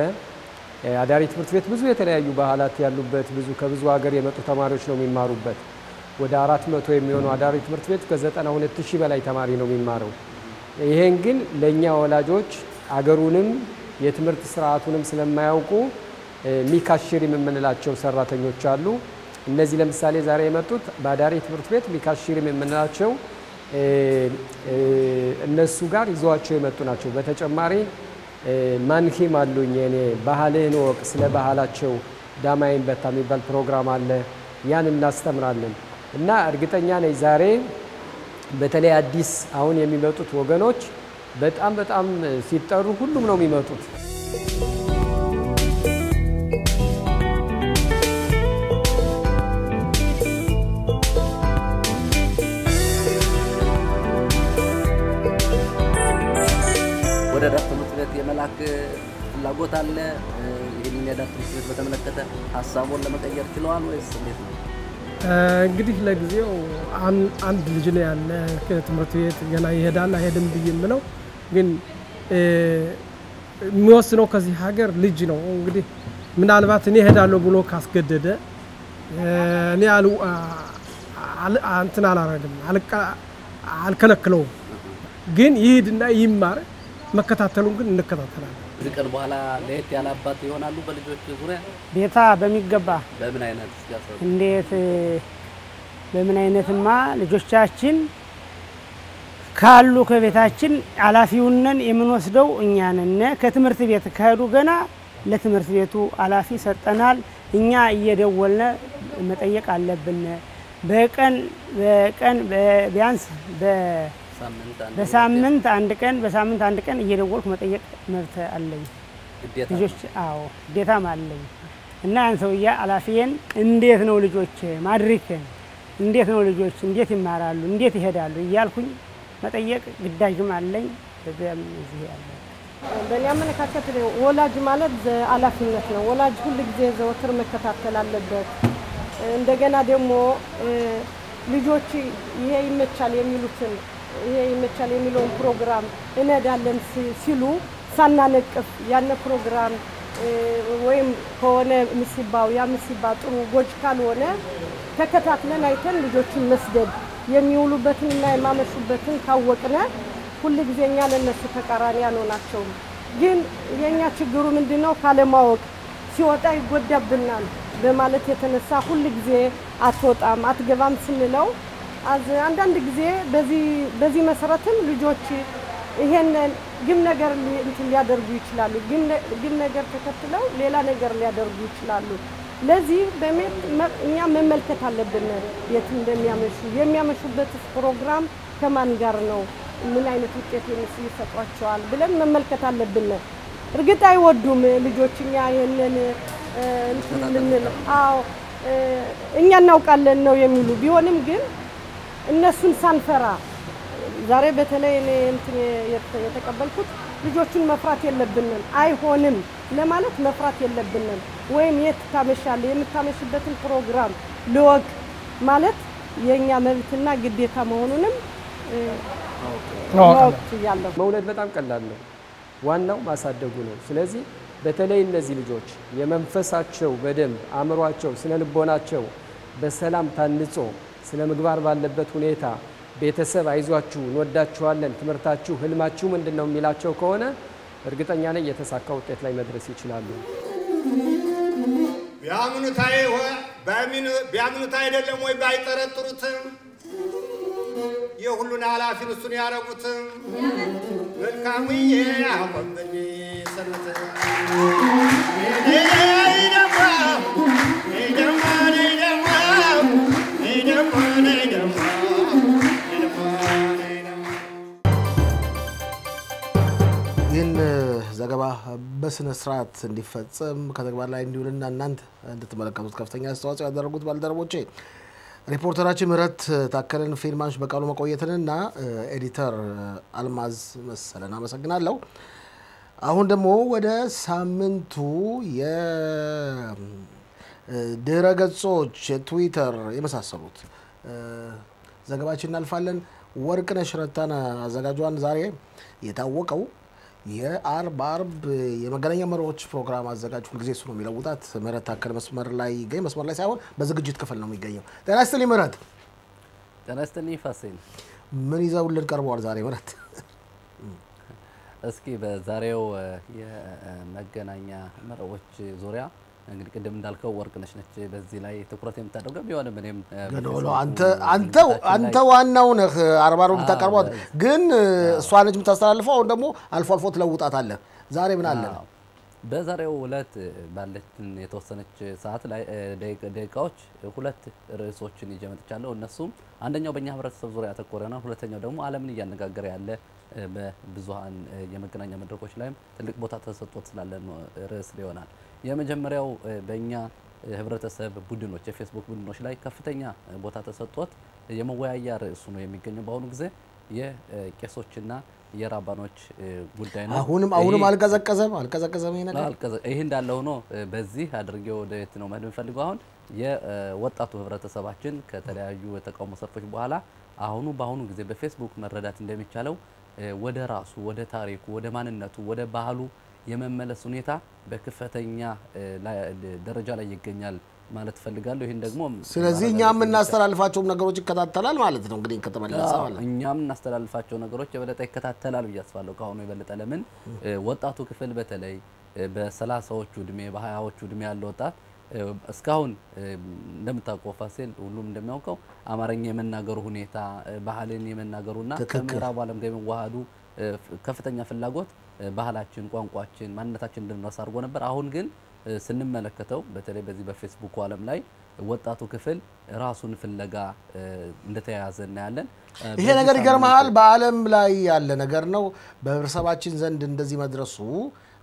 አዳሪ ትምህርት ቤት ብዙ የተለያዩ ባህላት ያሉበት ብዙ ከብዙ ሀገር የመጡ ተማሪዎች ነው የሚማሩበት። ወደ አራት መቶ የሚሆኑ አዳሪ ትምህርት ቤት ከዘጠና ሁለት ሺህ በላይ ተማሪ ነው የሚማረው። ይሄን ግን ለእኛ ወላጆች አገሩንም የትምህርት ስርዓቱንም ስለማያውቁ ሚካሽሪም የምንላቸው ሰራተኞች አሉ። እነዚህ ለምሳሌ ዛሬ የመጡት በአዳሪ ትምህርት ቤት ሚካሽሪም የምንላቸው እነሱ ጋር ይዘዋቸው የመጡ ናቸው። በተጨማሪ ማንኪም አሉኝ እኔ ባህልህን ወቅ ስለ ባህላቸው ዳማይን በታ የሚባል ፕሮግራም አለ። ያን እናስተምራለን እና እርግጠኛ ነኝ ዛሬ በተለይ አዲስ አሁን የሚመጡት ወገኖች በጣም በጣም ሲጠሩ ሁሉም ነው የሚመጡት። ፍላጎት አለ? ይህንን የዳር ትምህርት ቤት በተመለከተ ሀሳቡን ለመቀየር ችለዋል ወይስ እንዴት ነው? እንግዲህ ለጊዜው አንድ ልጅ ነው ያለ ከትምህርት ቤት ገና ይሄዳል አይሄድም ብዬ የምለው ግን የሚወስነው ከዚህ ሀገር ልጅ ነው። እንግዲህ ምናልባት እኔ እሄዳለሁ ብሎ ካስገደደ እኔ እንትን አላረግም፣ አልከለክለውም። ግን ይሂድና ይማር፣ መከታተሉን ግን እንከታተላለን። ከዚህ ቀን በኋላ ለየት ያለ አባት ይሆናሉ በልጆች ዙሪያ ቤታ በሚገባ በምን አይነት እንዴት በምን አይነትማ ልጆቻችን ካሉ ከቤታችን ኃላፊውነን የምንወስደው እኛ ነን። ከትምህርት ቤት ከሄዱ ገና ለትምህርት ቤቱ ኃላፊ ሰጠናል። እኛ እየደወልነ መጠየቅ አለብን። በቀን በቀን ቢያንስ በሳምንት አንድ ቀን በሳምንት አንድ ቀን እየደወልኩ መጠየቅ መብት አለኝ። ልጆች አዎ ግዴታም አለኝ እና ያን ሰውዬ ኃላፊዬን እንዴት ነው ልጆች ማድሪክን እንዴት ነው ልጆች እንዴት ይማራሉ እንዴት ይሄዳሉ እያልኩኝ መጠየቅ ግዳጅም አለኝ። በዚያም እዚህ ያለ በእኔ አመለካከት ወላጅ ማለት ኃላፊነት ነው። ወላጅ ሁል ጊዜ ዘወትር መከታተል አለበት። እንደገና ደግሞ ልጆች ይሄ ይመቻል የሚሉትን ይሄ ይመቻል የሚለውን ፕሮግራም እንሄዳለን ሲሉ ሳናነቅፍ ያነ ፕሮግራም ወይም ከሆነ ምሲባው ያ ምሲባ ጥሩ ጎጅ ካልሆነ ተከታትለን አይተን ልጆችን መስደድ የሚውሉበትን እና የማመሹበትን ካወቅነ ሁል ጊዜ እኛ ለእነሱ ተቃራኒ አንሆናቸውም። ግን የእኛ ችግሩ ምንድን ነው? ካለማወቅ ሲወጣ ይጎዳብናል በማለት የተነሳ ሁል ጊዜ አትወጣም አትገባም ስንለው አንዳንድ ጊዜ በዚህ መሰረትም ልጆች ይሄንን ግም ነገር እንትን ሊያደርጉ ይችላሉ። ግም ነገር ተከትለው ሌላ ነገር ሊያደርጉ ይችላሉ። ለዚህ እኛ መመልከት አለብን፣ የት እንደሚያመሹ የሚያመሹበት ፕሮግራም ከማን ጋር ነው፣ ምን አይነት ውጤት ይሰጧቸዋል ብለን መመልከት አለብን። እርግጥ አይወዱም ልጆች እኛ ይህንን ልንል አዎ እኛ እናውቃለን ነው የሚሉ ቢሆንም ግን እነሱን ሳንፈራ ዛሬ በተለይ እኔ እንትን የተቀበልኩት ልጆቹን መፍራት የለብንም አይሆንም ለማለት መፍራት የለብንም። ወይም የት ታመሻለ የምታመሽበትን ፕሮግራም ልወቅ ማለት የእኛ መብትና ግዴታ መሆኑንም ማወቅ ችያለሁ። መውለድ በጣም ቀላል ነው። ዋናው ማሳደጉ ነው። ስለዚህ በተለይ እነዚህ ልጆች የመንፈሳቸው በደንብ አእምሯቸው፣ ስነ ልቦናቸው በሰላም ታንጾ ስነ ምግባር ባለበት ሁኔታ ቤተሰብ አይዟችሁ፣ እንወዳችኋለን፣ ትምህርታችሁ፣ ህልማችሁ ምንድን ነው የሚላቸው ከሆነ እርግጠኛ ነኝ የተሳካ ውጤት ላይ መድረስ ይችላሉ። ቢያምኑት አይደለም ወይ ባይጠረጥሩትም የሁሉን ኃላፊን እሱን ያረጉትም መልካሙዬ አቆምብኝ ሰኑት ዘገባ በስነ ስርዓት እንዲፈጸም ከተግባር ላይ እንዲውልና እናንተ እንድትመለከቱት ከፍተኛ አስተዋጽኦ ያደረጉት ባልደረቦቼ ሪፖርተራችን ምህረት ታከለን፣ ፊልም አንሺ በቃሉ መቆየትንና editor አልማዝ መሰለን አመሰግናለሁ። አሁን ደግሞ ወደ ሳምንቱ የድረ ገጾች የትዊተር የመሳሰሉት ዘገባችን እናልፋለን። ወርቅነሽ ረታን አዘጋጇን ዛሬ የታወቀው የአርብ አርብ የመገናኛ መሪዎች ፕሮግራም አዘጋጅ ሁልጊዜ እሱ ነው የሚለውጣት። ምህረት ታከለ መስመር ላይ ይገኝ መስመር ላይ ሳይሆን በዝግጅት ክፍል ነው የሚገኘው። ጤና ይስጥልኝ ምህረት። ጤና ይስጥልኝ ፋሲል። ምን ይዘውልን ቀርበዋል ዛሬ ምህረት? [laughs] እስኪ በዛሬው የመገናኛ መረቦች ዙሪያ እንግዲህ ቅድም እንዳልከው ወርቅነሽ ነች በዚህ ላይ ትኩረት የምታደርገው ቢሆንም እኔም አንተ ዋናው ነህ አርባ አርብ የምታቀርቧት ግን እሷ ነች የምታስተላልፈው። አሁን ደግሞ አልፎ አልፎ አለ። ዛሬ ምን አለ? በዛሬው ዕለት ባለችን የተወሰነች ሰዓት ላይ ደቂቃዎች ሁለት ርዕሶችን ይዤ መጥቻለሁ። እነሱም አንደኛው በእኛ ህብረተሰብ ዙሪያ ያተኮረ ነው። ሁለተኛው ደግሞ ዓለምን እያነጋገረ ያለ በብዙሀን የመገናኛ መድረኮች ላይም ትልቅ ቦታ ተሰጥቶት ስላለ ርዕስ ይሆናል። የመጀመሪያው በእኛ ህብረተሰብ ቡድኖች የፌስቡክ ቡድኖች ላይ ከፍተኛ ቦታ ተሰጥቶት የመወያያ ርዕሱ ነው የሚገኘው በአሁኑ ጊዜ የቄሶችና የራባኖች ጉዳይ ነው። አሁንም አሁንም አልቀዘቀዘም? አልቀዘቀዘም ይሄ ነገር? ይህ እንዳለ ሆኖ በዚህ አድርጌ ወደ የት ነው መሄድ የምፈልገው? አሁን የወጣቱ ህብረተሰባችን ከተለያዩ የተቃውሞ ሰልፎች በኋላ አሁኑ በአሁኑ ጊዜ በፌስቡክ መረዳት እንደሚቻለው ወደ ራሱ ወደ ታሪኩ ወደ ማንነቱ ወደ ባህሉ የመመለስ ሁኔታ በከፍተኛ ደረጃ ላይ ይገኛል ማለት እፈልጋለሁ። ይህን ደግሞ ስለዚህ እኛ የምናስተላልፋቸውም ነገሮች ይከታተላል ማለት ነው። እንግዲህ ከተመለሰ እኛም እናስተላልፋቸው ነገሮች የበለጠ ይከታተላል ብዬ አስባለሁ። ከአሁኑ የበለጠ ለምን ወጣቱ ክፍል በተለይ በሰላሳዎቹ እድሜ በሀያዎቹ እድሜ ያለ ወጣት እስካሁን እንደምታውቀው ፋሲል ሁሉም እንደሚያውቀው አማርኛ የመናገሩ ሁኔታ ባህልን የመናገሩና ከምዕራቡ ዓለም ጋር የመዋሃዱ ከፍተኛ ፍላጎት ባህላችን፣ ቋንቋችን፣ ማንነታችን እንድንረሳ አድርጎ ነበር። አሁን ግን ስንመለከተው በተለይ በዚህ በፌስቡኩ ዓለም ላይ ወጣቱ ክፍል ራሱን ፍለጋ እንደተያያዘ እናያለን። ይሄ ነገር ይገርመሃል፣ በዓለም ላይ ያለ ነገር ነው። በህብረተሰባችን ዘንድ እንደዚህ መድረሱ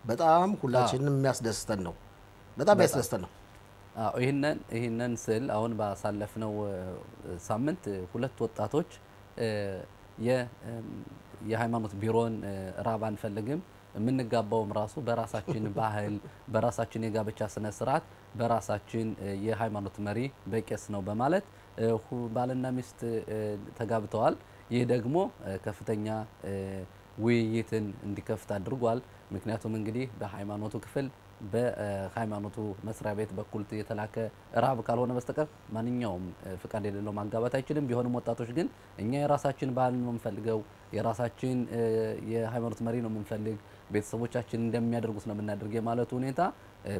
በጣም ሁላችንም የሚያስደስተን ነው። በጣም የሚያስደስተን ነው። ይህንን ይህንን ስል አሁን ባሳለፍነው ሳምንት ሁለት ወጣቶች የሃይማኖት ቢሮን ራብ አንፈልግም የምንጋባውም ራሱ በራሳችን ባህል በራሳችን የጋብቻ ስነ ስርዓት በራሳችን የሃይማኖት መሪ በቄስ ነው በማለት ባልና ሚስት ተጋብተዋል። ይህ ደግሞ ከፍተኛ ውይይትን እንዲከፍት አድርጓል። ምክንያቱም እንግዲህ በሃይማኖቱ ክፍል በሃይማኖቱ መስሪያ ቤት በኩል የተላከ ራብ ካልሆነ በስተቀር ማንኛውም ፍቃድ የሌለው ማጋባት አይችልም። ቢሆንም ወጣቶች ግን እኛ የራሳችን ባህል ነው የምንፈልገው፣ የራሳችን የሃይማኖት መሪ ነው የምንፈልግ፣ ቤተሰቦቻችን እንደሚያደርጉት ነው የምናደርግ የማለቱ ሁኔታ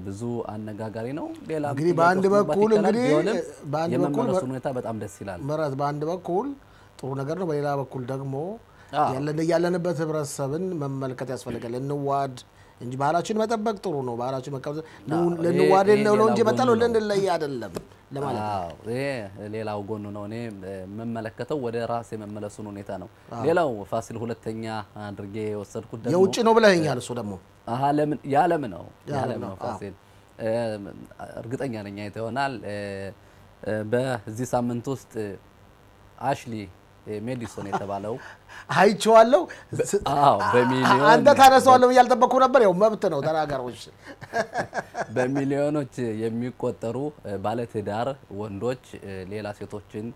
ብዙ አነጋጋሪ ነው። ሌላ እንግዲህ በአንድ በኩል እንግዲህ በአንድ በኩል የመመለሱ ሁኔታ በጣም ደስ ይላል። ምረት በአንድ በኩል ጥሩ ነገር ነው፣ በሌላ በኩል ደግሞ ያለንበት ህብረተሰብን መመልከት ያስፈልጋል። እንዋድ እንጂ ባህላችን መጠበቅ ጥሩ ነው። ባህላችን መቀበል ልንዋደድ ነው እንጂ መጣለው ልንለይ አይደለም ለማለት ነው። ይሄ ሌላው ጎኑ ነው። እኔ የምመለከተው ወደ ራስ የመመለሱን ሁኔታ ነው። ሌላው ፋሲል ሁለተኛ አድርጌ የወሰድኩት ደግሞ የውጭ ነው ብለኸኛል። እሱ ደግሞ ያለም ነው ያለም ነው ፋሲል እርግጠኛ ነኝ አይተህ ይሆናል። በዚህ ሳምንት ውስጥ አሽሊ ሜዲሶን የተባለው አይቼዋለሁ። በሚሊዮን አንተ ታነሳዋለህ ብዬ አልጠበቅኩም ነበር። ያው መብት ነው ተናገሮች። [laughs] በሚሊዮኖች የሚቆጠሩ ባለትዳር ወንዶች ሌላ ሴቶችን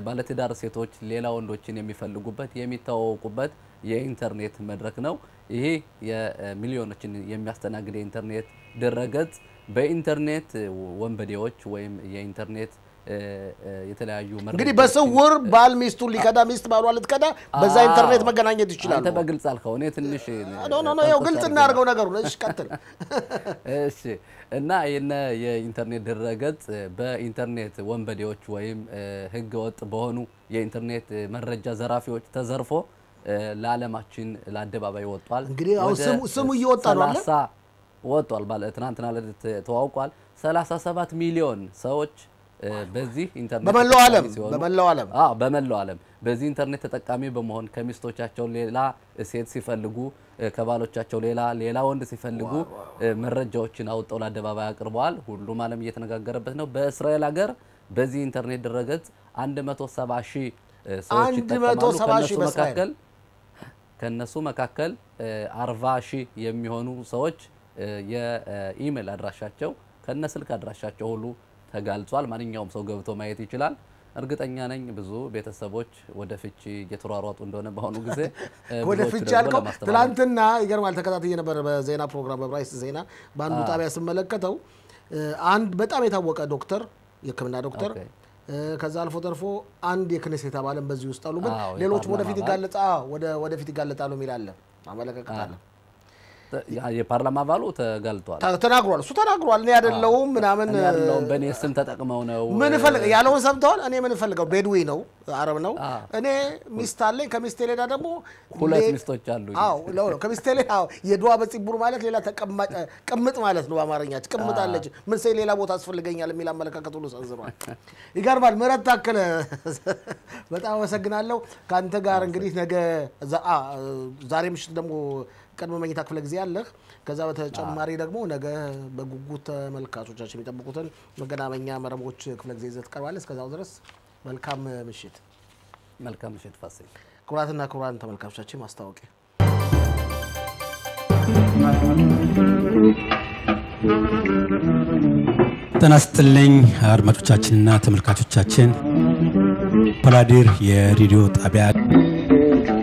ባለትዳር ሴቶች ሌላ ወንዶችን የሚፈልጉበት የሚተዋወቁበት የኢንተርኔት መድረክ ነው። ይሄ የሚሊዮኖችን የሚያስተናግድ የኢንተርኔት ድረገጽ በኢንተርኔት ወንበዴዎች ወይም የኢንተርኔት የተለያዩ እንግዲህ በስውር ባል ሚስቱን ሊከዳ ሚስት ባሏ ልትከዳ በዛ ኢንተርኔት መገናኘት ይችላሉ። አንተ በግልጽ አልከው፣ እኔ ትንሽ ያው ግልጽ እናድርገው ነገሩን። እሺ ቀጥል። [laughs] እሺ እና የነ የኢንተርኔት ድረገጽ በኢንተርኔት ወንበዴዎች ወይም ህገ ወጥ በሆኑ የኢንተርኔት መረጃ ዘራፊዎች ተዘርፎ ለዓለማችን ለአደባባይ ወጥቷል። እንግዲህ ስሙ እየወጣ ነው አለ ወጥቷል። ባለ ትናንትና ዕለት ተዋውቋል። 37 ሚሊዮን ሰዎች በዚህ ኢንተርኔት በመላው ዓለም በመላው ዓለም አዎ በመላው ዓለም በዚህ ኢንተርኔት ተጠቃሚ በመሆን ከሚስቶቻቸው ሌላ ሴት ሲፈልጉ ከባሎቻቸው ሌላ ሌላ ወንድ ሲፈልጉ መረጃዎችን አውጥተው ለአደባባይ አቅርበዋል። ሁሉም ዓለም እየተነጋገረበት ነው። በእስራኤል ሀገር በዚህ ኢንተርኔት ድረገጽ 170 ሺህ ሰዎች ይጠቀማሉ። ከነሱ መካከል ከነሱ መካከል 40 ሺህ የሚሆኑ ሰዎች የኢሜል አድራሻቸው ከነ ስልክ አድራሻቸው ሁሉ ተጋልጿል። ማንኛውም ሰው ገብቶ ማየት ይችላል። እርግጠኛ ነኝ ብዙ ቤተሰቦች ወደ ፍቺ እየተሯሯጡ እንደሆነ በአሁኑ ጊዜ [laughs] ወደ ፍቺ ያልከው ትላንትና ይገርማል። ተከታትዬ ነበር በዜና ፕሮግራም በብራይስ ዜና በአንዱ ጣቢያ ስመለከተው አንድ በጣም የታወቀ ዶክተር የሕክምና ዶክተር ከዛ አልፎ ተርፎ አንድ የክኔሴት አባልን በዚህ ውስጥ አሉ። ግን ሌሎች ወደፊት ይጋለጣ ወደፊት ይጋለጣሉ የሚል አለ አመለካከት አለ። የፓርላማ አባሉ ተጋልጧል ተናግሯል። እሱ ተናግሯል። እኔ አይደለሁም ምናምን ያለውን በእኔ ስም ተጠቅመው ነው ምን ፈልግ ያለውን ሰምተዋል። እኔ ምን ፈልገው ቤድዊ ነው አረብ ነው። እኔ ሚስት አለኝ። ከሚስቴ ሌላ ደግሞ ሁለት ሚስቶች አሉ። አዎ ከሚስቴ ሌላ የድዋ በፂቡር ማለት ሌላ ተቀማጭ ቅምጥ ማለት ነው በአማርኛች ቅምጥ አለች። ምን ሴ ሌላ ቦታ አስፈልገኛል የሚል አመለካከት ሁሉ ሰንዝሯል። ይገርማል። ምህረት ታከለ [laughs] በጣም አመሰግናለሁ። ከአንተ ጋር እንግዲህ ነገ ዛሬ ምሽት ደግሞ ቅድመ መኝታ ክፍለ ጊዜ አለህ። ከዛ በተጨማሪ ደግሞ ነገ በጉጉት ተመልካቾቻችን የሚጠብቁትን መገናኛ መረቦች ክፍለ ጊዜ ይዘህ ትቀርባለህ። እስከዛው ድረስ መልካም ምሽት። መልካም ምሽት ፋሲል። ክቡራትና ክቡራን ተመልካቾቻችን ማስታወቂያ ጤና ይስጥልኝ አድማጮቻችንና ተመልካቾቻችን። ፓላዲር የሬዲዮ ጣቢያ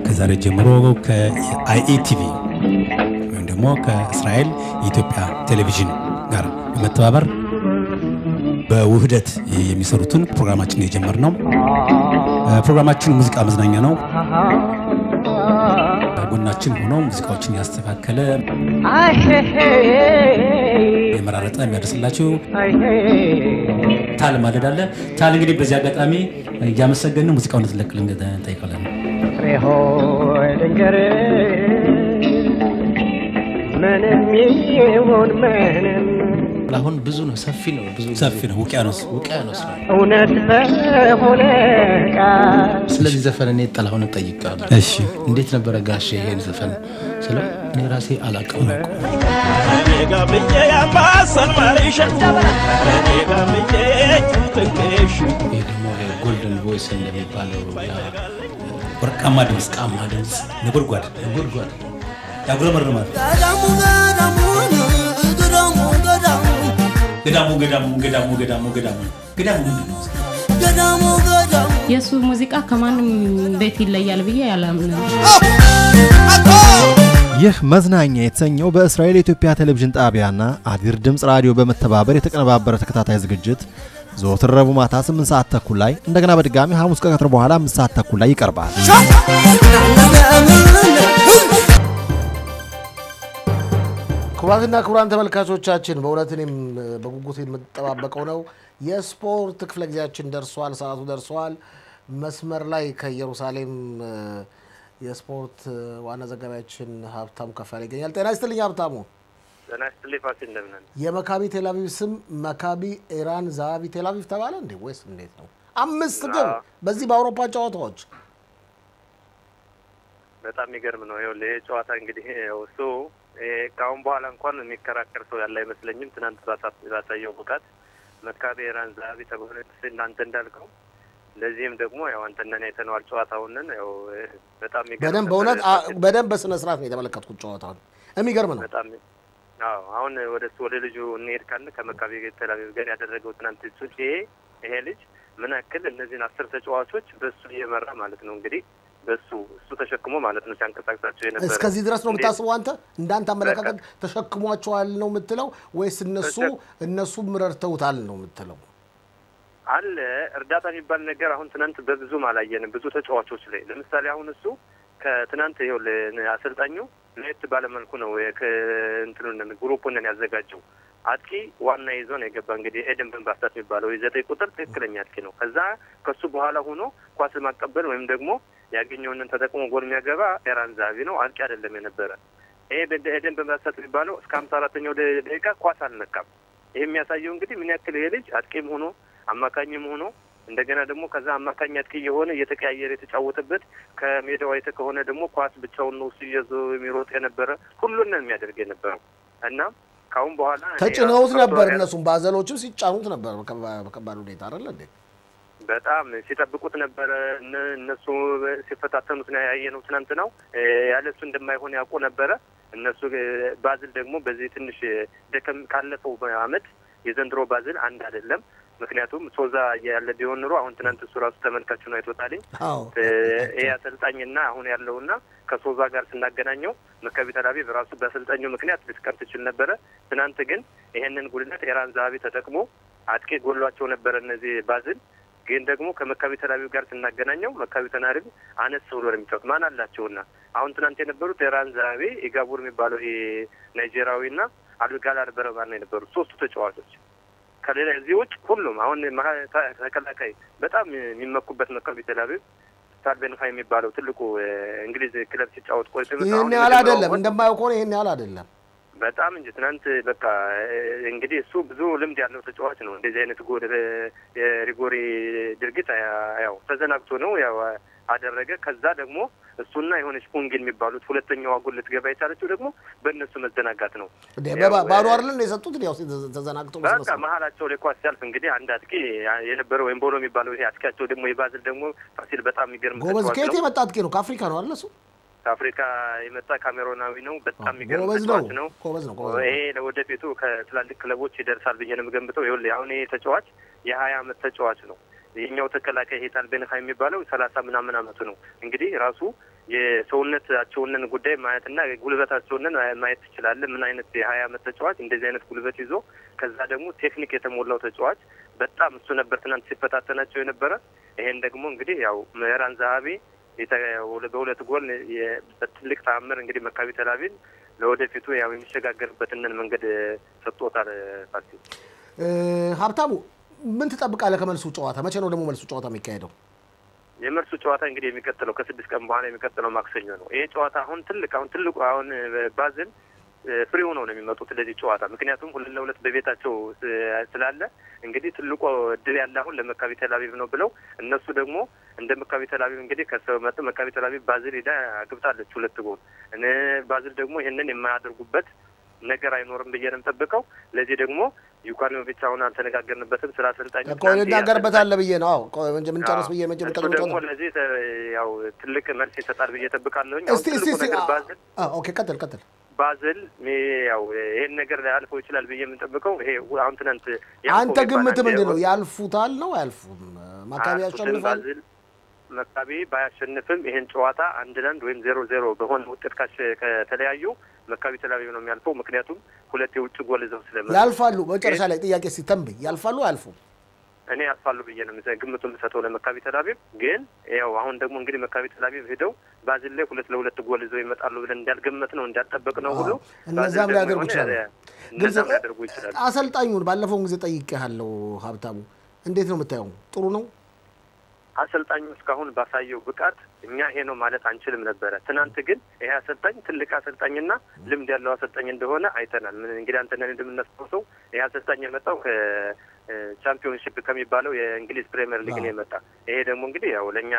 ከዛሬ ጀምሮ ከአይኢቲቪ ደግሞ ከእስራኤል የኢትዮጵያ ቴሌቪዥን ጋር በመተባበር በውህደት የሚሰሩትን ፕሮግራማችን የጀመር ነው። ፕሮግራማችን ሙዚቃ መዝናኛ ነው። ጎናችን ሆኖ ሙዚቃዎችን ያስተካከለ የመራረጠ የሚያደርስላችሁ ታል ማለድ አለ። ታል እንግዲህ በዚህ አጋጣሚ እያመሰገን ሙዚቃውን እንድትለቅልን እንጠይቃለን። ሆይ ልንገርህ ምንም ይሁን ምንም። አሁን ብዙ ነው፣ ሰፊ ነው፣ ብዙ ሰፊ ነው፣ ውቅያኖስ ውቅያኖስ ነው። እውነት በሆነ ቃል ስለዚህ ዘፈን እኔ ጥላሁን እጠይቃለሁ። እሺ፣ እንዴት ነበረ ጋሼ ይሄን ዘፈን ስለው እኔ ራሴ አላውቀው ነው። ይሄ ደግሞ golden voice እንደሚባለው ያ ወርቃማ ድምፅ ቃማ ድምፅ ነጎድጓድ። ነጎድጓድ ያጉረመርማል። ገዳሙ ገዳሙ ገዳሙ ገዳሙ ገዳሙ ገዳሙ ምንድን ነው? የእሱ ሙዚቃ ከማንም ቤት ይለያል ብዬ አላምንም። ይህ መዝናኛ የተሰኘው በእስራኤል የኢትዮጵያ ቴሌቪዥን ጣቢያና አዲር ድምፅ ራዲዮ በመተባበር የተቀነባበረ ተከታታይ ዝግጅት ዘወትር ረቡዕ ማታ 8 ሰዓት ተኩል ላይ እንደገና በድጋሚ ሐሙስ ከቀትር በኋላ 5 ሰዓት ተኩል ላይ ይቀርባል። ክቡራትና ክቡራን ተመልካቾቻችን በእውነት እኔም በጉጉት የምጠባበቀው ነው። የስፖርት ክፍለ ጊዜያችን ደርሷል፣ ሰዓቱ ደርሷል። መስመር ላይ ከኢየሩሳሌም የስፖርት ዋና ዘጋቢያችን ሀብታሙ ከፋለ ይገኛል። ጤና ይስጥልኝ ሀብታሙ። ጤና ይስጥልኝ ፋሲል፣ እንደምን አለ? የመካቢ ቴላቪቭ ስም መካቢ ኢራን ዛሃቢ ቴላቪቭ ተባለ እንዴ ወይስ እንዴት ነው? አምስት ግብ በዚህ በአውሮፓ ጨዋታዎች በጣም የሚገርም ነው። ይኸውልህ ይሄ ጨዋታ እንግዲህ እሱ ከአሁን በኋላ እንኳን የሚከራከር ሰው ያለ አይመስለኝም። ትናንት ባሳ- ባሳየው ብቃት መካቢ ኢራን ዛሃቢ ተብሎ እናንተ እንዳልከው ለዚህም ደግሞ ያው አንተና እኔ አይተነዋል ጨዋታውንን ያው በጣም በደንብ በእውነት በደንብ በስነ ስርዓት ነው የተመለከትኩት ጨዋታውን። የሚገርም ነው። በጣም አዎ። አሁን ወደ እሱ ወደ ልጁ እንሄድ ካልን ከመካቢ ቴልአቪቭ ጋር ያደረገው ትናንት እሱ ይሄ ይሄ ልጅ ምን ያክል እነዚህን አስር ተጫዋቾች በእሱ እየመራ ማለት ነው እንግዲህ በእሱ እሱ ተሸክሞ ማለት ነው ሲያንቀሳቅሳቸው የነበረ እስከዚህ ድረስ ነው የምታስበው አንተ? እንዳንተ አመለካከት ተሸክሟቸዋል ነው የምትለው ወይስ እነሱ እነሱም ረድተውታል ነው የምትለው? አለ እርዳታ የሚባል ነገር አሁን ትናንት በብዙም አላየንም። ብዙ ተጫዋቾች ላይ ለምሳሌ አሁን እሱ ከትናንት ይኸውልህ አሰልጣኙ ለየት ባለመልኩ ነው እንትኑን ግሩፑንን ያዘጋጀው። አጥቂ ዋና ይዞ ነው የገባ እንግዲህ ኤደን በንባስታት የሚባለው የዘጠኝ ቁጥር ትክክለኛ አጥቂ ነው። ከዛ ከሱ በኋላ ሆኖ ኳስ ማቀበል ወይም ደግሞ ያገኘውንን ተጠቅሞ ጎል የሚያገባ ኤራን ዛቢ ነው። አጥቂ አይደለም የነበረ። ይሄ ኤደን በንባስታት የሚባለው እስከ ሀምሳ አራተኛው ደቂቃ ኳስ አልነካም። ይህ የሚያሳየው እንግዲህ ምን ያክል ይሄ ልጅ አጥቂም ሆኖ አማካኝም ሆኖ እንደገና ደግሞ ከዛ አማካኝ አጥቂ የሆነ እየተቀያየረ የተጫወተበት ከሜዳው አይተ ከሆነ ደግሞ ኳስ ብቻውን ነው እሱ ይዞ የሚሮጥ የነበረ ሁሉን የሚያደርግ የነበረው እና ከአሁን በኋላ ተጭነውት ነበር። እነሱም ባዘሎችም ሲጫኑት ነበር በከባ- በከባድ ሁኔታ አይደለ እንዴ? በጣም ሲጠብቁት ነበረ። እነ- እነሱ ሲፈታተኑት ነው ያየነው። ትናንት ነው ያለ እሱ እንደማይሆን ያውቁ ነበረ። እነሱ ባዝል ደግሞ በዚህ ትንሽ ደከም ካለፈው አመት የዘንድሮ ባዝል አንድ አይደለም። ምክንያቱም ሶዛ ያለ ቢሆን ኑሮ አሁን ትናንት እሱ ራሱ ተመልካቹን አይቶታልኝ አዎ። እ፣ ይሄ አሰልጣኝና አሁን ያለውና ከሶዛ ጋር ስናገናኘው መካቢ ተላቪቭ ራሱ በአሰልጣኙ ምክንያት ልትቀር ትችል ነበረ። ትናንት ግን ይሄንን ጉድለት ኤራን ዛሀቢ ተጠቅሞ አጥቂ ጎሏቸው ነበረ እነዚህ ባዝል። ግን ደግሞ ከመካቢ ተላቪቭ ጋር ስናገናኘው መካቢ ተናሪቭ አነስ ብሎ ነው የሚጫወት። ማን አላቸውና? አሁን ትናንት የነበሩት ኤራን ዛሀቢ ኢጋቡር የሚባለው ይሄ ናይጄሪያዊና አሉጋላር በረባን ነው የነበሩት ሶስቱ ተጫዋቾች ከሌላ እዚህ ውጭ ሁሉም አሁን ተከላካይ በጣም የሚመኩበት መካቢ ተላቪቭ ሳልቤንሃ የሚባለው ትልቁ እንግሊዝ ክለብ ሲጫወት ቆይቶ ይህን ያህል አይደለም፣ እንደማየው ከሆነ ይህን ያህል አይደለም። በጣም እንጂ ትናንት በቃ እንግዲህ እሱ ብዙ ልምድ ያለው ተጫዋች ነው። እንደዚህ አይነት ጎል የሪጎሪ ድርጊት ያው ተዘናግቶ ነው ያው አደረገ። ከዛ ደግሞ እሱና የሆነች ፑንጊን የሚባሉት ሁለተኛዋ ጎል ልትገባ የቻለችው ደግሞ በእነሱ መዘናጋት ነው። ባዶ አይደለም የሰጡት ያው ተዘናግተው በቃ መሀላቸው ላይ ኳስ ሲያልፍ እንግዲህ አንድ አጥቂ የነበረው ወይም ቦሎ የሚባለው ይሄ አጥቂያቸው ደግሞ የባዝል ደግሞ ፋሲል በጣም የሚገርም ጎበዝ ከየት የመጣ አጥቂ ነው? ከአፍሪካ ነው እሱ? ከአፍሪካ የመጣ ካሜሮናዊ ነው። በጣም የሚገርም ተጫዋች ነው። ይሄ ለወደፊቱ ከትላልቅ ክለቦች ይደርሳል ብዬ ነው የምገምተው። ይኸውልህ አሁን ይሄ ተጫዋች የሀያ አመት ተጫዋች ነው። ይህኛው ተከላካይ ሄታል ቤንሃ የሚባለው ሰላሳ ምናምን አመቱ ነው። እንግዲህ ራሱ የሰውነታቸውንን ጉዳይ ማየትና ጉልበታቸውንን ማየት ትችላለህ። ምን አይነት የሀያ አመት ተጫዋች እንደዚህ አይነት ጉልበት ይዞ ከዛ ደግሞ ቴክኒክ የተሞላው ተጫዋች በጣም እሱ ነበር ትናንት ሲፈታተናቸው የነበረ። ይሄን ደግሞ እንግዲህ ያው ምዕራን የተ- በሁለት ጎል በትልቅ ተአምር እንግዲህ መካቢ ተላቪቭ ለወደፊቱ ያው የሚሸጋገርበትንን መንገድ ሰጥቶታል። ፋሲል እ፣ ሀብታሙ ምን ትጠብቃለህ ከመልሱ ጨዋታ? መቼ ነው ደግሞ መልሱ ጨዋታ የሚካሄደው? የመልሱ ጨዋታ እንግዲህ የሚቀጥለው ከስድስት ቀን በኋላ የሚቀጥለው ማክሰኞ ነው። ይሄ ጨዋታ አሁን ትልቅ አሁን ትልቁ አሁን ባዝል free ሆነው ነው የሚመጡት ለዚህ ጨዋታ ምክንያቱም ሁለት ለሁለት በቤታቸው ስላለ እንግዲህ ትልቁ እድል ያለ አሁን ለመካቢ ተላቪቭ ነው ብለው እነሱ ደግሞ እንደ መካቢ ተላቪቭ እንግዲህ ከሰው መጡ መካቢ ተላቪቭ ባዝል ሄዳ ግብታለች ሁለት ጎል ባዝል ደግሞ ይህንን የማያደርጉበት ነገር አይኖርም ብዬ ነው የምጠብቀው። ለዚህ ደግሞ ዩካኖቪች አሁን አልተነጋገርንበትም ስለ አሰልጣኝ እኮ ልናገርበታለህ ብዬ ነው። የምንጨርስ ብዬ ደግሞ ለዚህ ያው ትልቅ መልስ ይሰጣል ብዬ እጠብቃለሁኝ። okay ቀጥል ቀጥል። ባዝል ያው ይሄን ነገር ሊያልፈው ይችላል ብዬ የምንጠብቀው ይሄ አሁን ትናንት አንተ ግምት ምንድን ነው? ያልፉታል ነው አያልፉም? ማካቢ ያሸንፋል? መካቢ ባያሸንፍም ይሄን ጨዋታ አንድ ለአንድ ወይም ዜሮ ዜሮ በሆነ ውጤት ከተለያዩ መካቢ ተላቪቭ ነው የሚያልፈው። ምክንያቱም ሁለት የውጭ ጎል ይዘው ስለመጡ ያልፋሉ። መጨረሻ ላይ ጥያቄ ሲተንብይ ያልፋሉ አያልፉም? እኔ ያልፋሉ ብዬ ነው ግምቱ የምሰጠው ለመካቢ ተላቪቭ። ግን ያው አሁን ደግሞ እንግዲህ መካቢ ተላቪቭ ሄደው ባዝል ላይ ሁለት ለሁለት ጎል ይዘው ይመጣሉ ብለን እንዳልገመት ነው እንዳልጠበቅ ነው ሁሉ ሊያደርጉ ይችላሉ። እነዛም ሊያደርጉ ይችላሉ። አሰልጣኙን ባለፈውን ጊዜ ጠይቄሃለሁ ሀብታሙ፣ እንዴት ነው የምታየው? ጥሩ ነው? አሰልጣኙ እስካሁን ባሳየው ብቃት እኛ ይሄ ነው ማለት አንችልም ነበረ። ትናንት ግን ይሄ አሰልጣኝ ትልቅ አሰልጣኝና ልምድ ያለው አሰልጣኝ እንደሆነ አይተናል። ምን እንግዲህ አንተነን እንደምናስታውሰው ይሄ አሰልጣኝ የመጣው ከቻምፒዮንሺፕ ከሚባለው የእንግሊዝ ፕሪሚየር ሊግ ነው የመጣ። ይሄ ደግሞ እንግዲህ ያው ለእኛ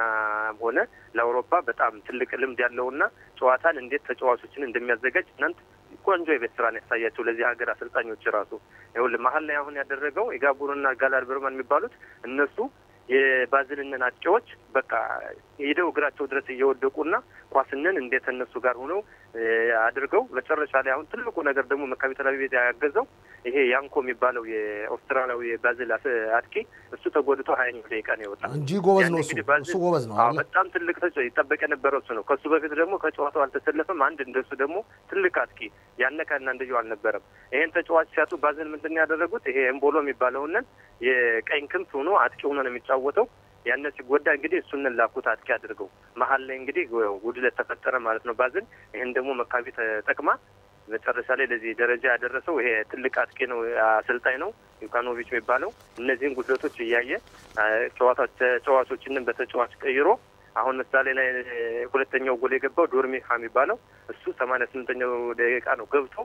ሆነ ለአውሮፓ በጣም ትልቅ ልምድ ያለውና ጨዋታን እንዴት ተጫዋቾችን እንደሚያዘጋጅ ትናንት ቆንጆ የቤት ስራ ነው ያሳያቸው ለዚህ ሀገር አሰልጣኞች ራሱ ይኸውልህ መሀል ላይ አሁን ያደረገው የጋቡርና ጋላር ብርማን የሚባሉት እነሱ የባዝልንን አጥቂዎች በቃ ሄደው እግራቸው ድረስ እየወደቁና ኳስንን እንዴት እነሱ ጋር ሆነው አድርገው መጨረሻ ላይ አሁን ትልቁ ነገር ደግሞ መካቢ ተላቪቭ ያገዘው ይሄ ያንኮ የሚባለው የአውስትራሊያዊ የባዝል አስ- አጥቂ እሱ ተጎድቶ ሀያኛው ደቂቃ ነው የወጣ እንጂ ጎበዝ ነው እሱ ባዝል- ጎበዝ ነው? በጣም ትልቅ ተጫ ይጠበቅ የነበረው እሱ ነው። ከሱ በፊት ደግሞ ከጨዋታው አልተሰለፈም። አንድ እንደሱ ደግሞ ትልቅ አጥቂ ያነ ከና እንደየው አልነበረም። ይሄን ተጫዋች ሲያጡ ባዝል ምንድን ነው ያደረጉት? ይሄ ኤምቦሎ የሚባለውንን የቀኝ ክንፍ ሆኖ አጥቂ ሆኖ ነው የሚጫወተው። ያነ ሲጎዳ እንግዲህ እሱንን ላኩት አጥቂ አድርገው መሀል ላይ እንግዲህ ጉድለት ተፈጠረ ማለት ነው ባዝል። ይህን ደግሞ መካቢ ተጠቅማ መጨረሻ ላይ ለዚህ ደረጃ ያደረሰው ይሄ ትልቅ አጥቂ ነው፣ አሰልጣኝ ነው ዩካኖቪች የሚባለው። እነዚህን ጉድለቶች እያየ ተጫዋቾችንን በተጫዋች ቀይሮ አሁን ምሳሌ ላይ ሁለተኛው ጎል የገባው ዶርሚካ የሚባለው እሱ ሰማንያ ስምንተኛው ደቂቃ ነው ገብቶ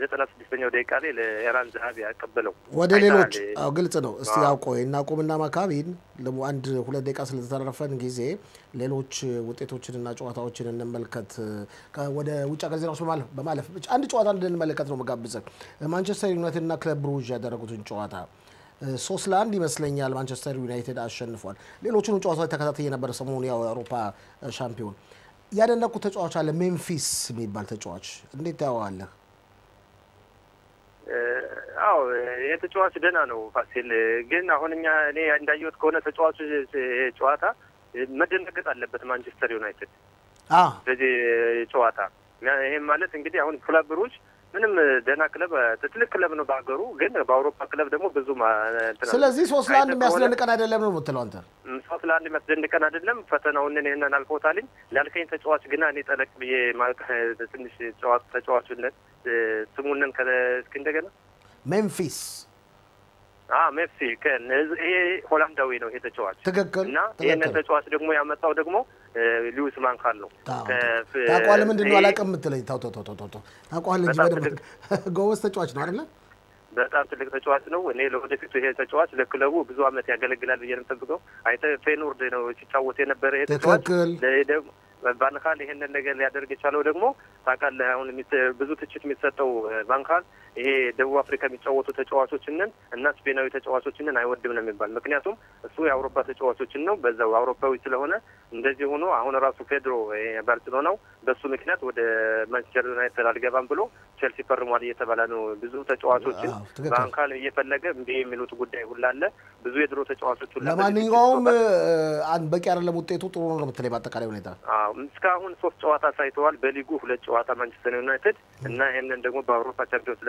ዘጠና ስድስተኛው ደቂቃ ላይ ለኤራን ዛሀቢ ያቀበለው ወደ? ሌሎች አዎ፣ ግልጽ ነው። እስቲ አውቆ እናቁምና ማካቢን አንድ ሁለት ደቂቃ ስለተተረፈን ጊዜ ሌሎች ውጤቶችንና ጨዋታዎችን እንመልከት። ወደ ውጭ ሀገር ዜናዎች በማለፍ አንድ ጨዋታ እንድንመለከት ነው መጋብዘን። ማንቸስተር ዩናይትድ እና ክለብ ብሩዥ ያደረጉትን ጨዋታ ሶስት ለአንድ ይመስለኛል ማንቸስተር ዩናይትድ አሸንፏል። ሌሎቹንም ጨዋታዎች ተከታታይ የነበረ ሰሞኑ ያው የአውሮፓ ሻምፒዮን ያደነቁት ተጫዋች አለ ሜምፊስ የሚባል ተጫዋች እንዴት ታየዋለህ? አዎ ይህ ተጫዋች ደህና ነው ፋሲል። ግን አሁን እኛ እኔ እንዳየሁት ከሆነ ተጫዋቹ ጨዋታ መደነገጥ አለበት ማንቸስተር ዩናይትድ አዎ በዚህ ጨዋታ። ይህም ማለት እንግዲህ አሁን ክለብ ብሩጅ ምንም ደህና ክለብ ትልቅ ክለብ ነው በሀገሩ፣ ግን በአውሮፓ ክለብ ደግሞ ብዙ ስለዚህ ሶስት ለአንድ የሚያስደንቀን አይደለም ነው የምትለው አንተ? ሶስት ለአንድ የሚያስደንቀን አይደለም። ፈተናውን ይህንን አልፎታልኝ ላልከኝ ተጫዋች ግና እኔ ጠለቅ ብዬ ትንሽ ተጫዋቹነት ስሙንን እስኪ እንደገና ሜምፊስ ሜፍሲ ይሄ ሆላንዳዊ ነው ይሄ ተጫዋች ትክክል። እና ይህንን ተጫዋች ደግሞ ያመጣው ደግሞ ሊዊስ ቫንካል ነው። ታውቀዋለህ? ምንድን ነው አላውቅም የምትለኝ? ታውቀዋለህ እንጂ በደምብ [laughs] ጎበዝ ተጫዋች ነው አይደለ? በጣም ትልቅ ተጫዋች ነው። እኔ ለወደፊቱ ይሄ ተጫዋች ለክለቡ ብዙ ዓመት ያገለግላል ብዬ ነው የምጠብቀው። አይተህ ፌኖርድ ነው ሲጫወት የነበረ ይሄ ተጫዋች ቫንካል ይሄንን ነገር ሊያደርግ የቻለው ደግሞ ታውቃለህ፣ አሁን ብዙ ትችት የሚሰጠው ቫንካል ይሄ ደቡብ አፍሪካ የሚጫወቱ ተጫዋቾችንን እና ስፔናዊ ተጫዋቾችንን አይወድም ነው የሚባል። ምክንያቱም እሱ የአውሮፓ ተጫዋቾችን ነው በዛው አውሮፓዊ ስለሆነ እንደዚህ ሆኖ አሁን ራሱ ፔድሮ ባርሴሎናው በሱ ምክንያት ወደ ማንቸስተር ዩናይትድ አልገባም ብሎ ቼልሲ ፈርሟል እየተባለ ነው። ብዙ ተጫዋቾችን ቫንካል እየፈለገ እምቢ የሚሉት ጉዳይ ሁላ አለ። ብዙ የድሮ ተጫዋቾች ሁላ ለማንኛውም በቂ አይደለም ውጤቱ ጥሩ ነው የምትለኝ በአጠቃላይ ሁኔታ አዎ እስካሁን ሶስት ጨዋታ ሳይተዋል። በሊጉ ሁለት ጨዋታ ማንቸስተር ዩናይትድ እና ይህንን ደግሞ በአውሮፓ ቻምፒዮንስ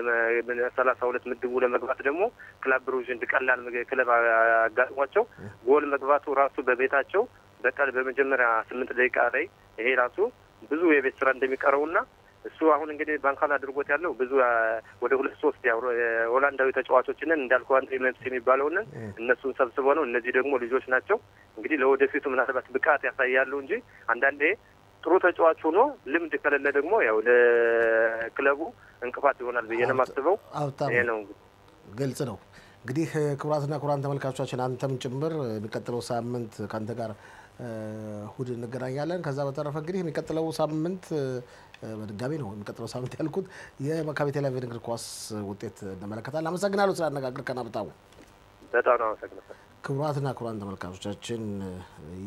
ሰላሳ ሁለት ምድቡ ለመግባት ደግሞ ክለብ ብሩዥ ቀላል ክለብ አጋጥሟቸው ጎል መግባቱ ራሱ በቤታቸው በቀል በመጀመሪያ ስምንት ደቂቃ ላይ ይሄ ራሱ ብዙ የቤት ስራ እንደሚቀረውና እሱ አሁን እንግዲህ ባንካን አድርጎት ያለው ብዙ ወደ ሁለት ሶስት የሆላንዳዊ ተጫዋቾችንን እንዳልኩ አንድሬ መምስ የሚባለውንን እነሱን ሰብስቦ ነው። እነዚህ ደግሞ ልጆች ናቸው። እንግዲህ ለወደፊቱ ምናልባት ብቃት ያሳያሉ እንጂ አንዳንዴ ጥሩ ተጫዋች ሆኖ ልምድ ከሌለ ደግሞ ያው ለክለቡ እንቅፋት ይሆናል ብዬ ነው የማስበው። ይሄ ነው እንግዲህ ግልጽ ነው። እንግዲህ ክቡራትና ክቡራን ተመልካቾቻችን አንተም ጭምር የሚቀጥለው ሳምንት ከአንተ ጋር እሁድ እንገናኛለን። ከዛ በተረፈ እንግዲህ የሚቀጥለው ሳምንት በድጋሚ ነው የሚቀጥለው ሳምንት ያልኩት የመካቢ ቴል አቪቭን እግር ኳስ ውጤት እንመለከታለን። አመሰግናለሁ ስላነጋገር ከና በጣም በጣም ነው አመሰግናለሁ። ክቡራትና ክቡራን ተመልካቾቻችን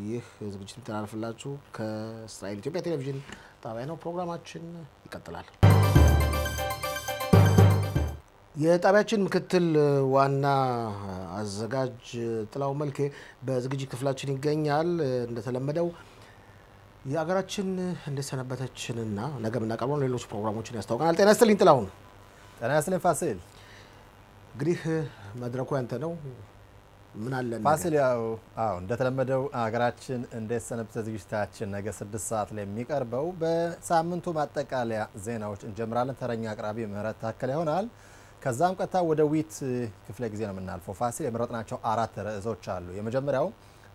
ይህ ዝግጅት የሚተላለፍላችሁ ከእስራኤል ኢትዮጵያ ቴሌቪዥን ጣቢያ ነው። ፕሮግራማችን ይቀጥላል። የጣቢያችን ምክትል ዋና አዘጋጅ ጥላው መልኬ በዝግጅት ክፍላችን ይገኛል። እንደተለመደው የሀገራችን እንደሰነበተችንና ነገ የምናቀርበው ሌሎች ፕሮግራሞችን ያስታውቀናል። ጤና ይስጥልኝ ጥላሁን። ጤና ይስጥልኝ ፋሲል። እንግዲህ መድረኩ ያንተ ነው። ምን አለ ፋሲል? ያው አዎ እንደተለመደው ሀገራችን እንዴት ሰነበተ ዝግጅታችን ነገ ስድስት ሰዓት ላይ የሚቀርበው በሳምንቱ ማጠቃለያ ዜናዎች እንጀምራለን። ተረኛ አቅራቢ ምህረት ታከለ ይሆናል። ከዛም ቀጥታ ወደ ዊት ክፍለ ጊዜ ነው የምናልፈው። ፋሲል የመረጥናቸው አራት ርዕሶች አሉ። የመጀመሪያው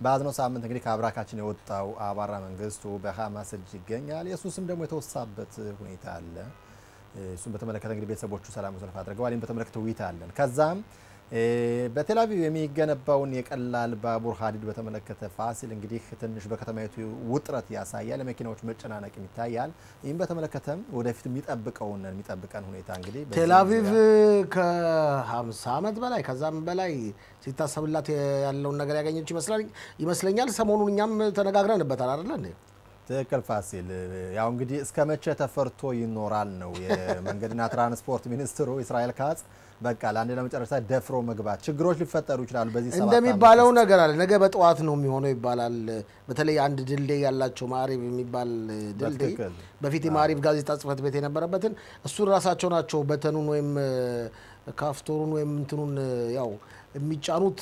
በያዝነው ሳምንት እንግዲህ ከአብራካችን የወጣው አባራ መንግስቱ በሀማስ እጅ ይገኛል። የእሱ ስም ደግሞ የተወሳበት ሁኔታ አለ። እሱን በተመለከተ እንግዲህ ቤተሰቦቹ ሰላማዊ ሰልፍ አድርገዋል። ይህም በተመለከተ ዊት አለን። ከዛም በቴል አቪቭ የሚገነባውን የቀላል ባቡር ሀዲድ በተመለከተ ፋሲል እንግዲህ ትንሽ በከተማይቱ ውጥረት ያሳያል። የመኪናዎች መጨናነቅ ይታያል። ይህም በተመለከተም ወደፊት የሚጠብቀውን የሚጠብቀን ሁኔታ እንግዲህ ቴል አቪቭ ዙሪያ ከ50 ዓመት በላይ ከዛም በላይ ሲታሰብላት ያለውን ነገር ያገኘች ይመስላል ይመስለኛል። ሰሞኑን እኛም ተነጋግረንበታል አይደለ እንዴ? ትክክል ፋሲል። ያው እንግዲህ እስከ መቼ ተፈርቶ ይኖራል ነው የመንገድና ትራንስፖርት ሚኒስትሩ እስራኤል ካጽ በቃ ለአንድ ለመጨረሻ ደፍሮ መግባት ችግሮች ሊፈጠሩ ይችላሉ። በዚህ እንደሚባለው ነገር አለ። ነገ በጠዋት ነው የሚሆነው ይባላል። በተለይ አንድ ድልድይ ያላቸው ማሪቭ የሚባል ድልድይ በፊት የማሪቭ ጋዜጣ ጽሕፈት ቤት የነበረበትን እሱን ራሳቸው ናቸው በተኑን ወይም ካፍቶሩን ወይም እንትኑን ያው የሚጫኑት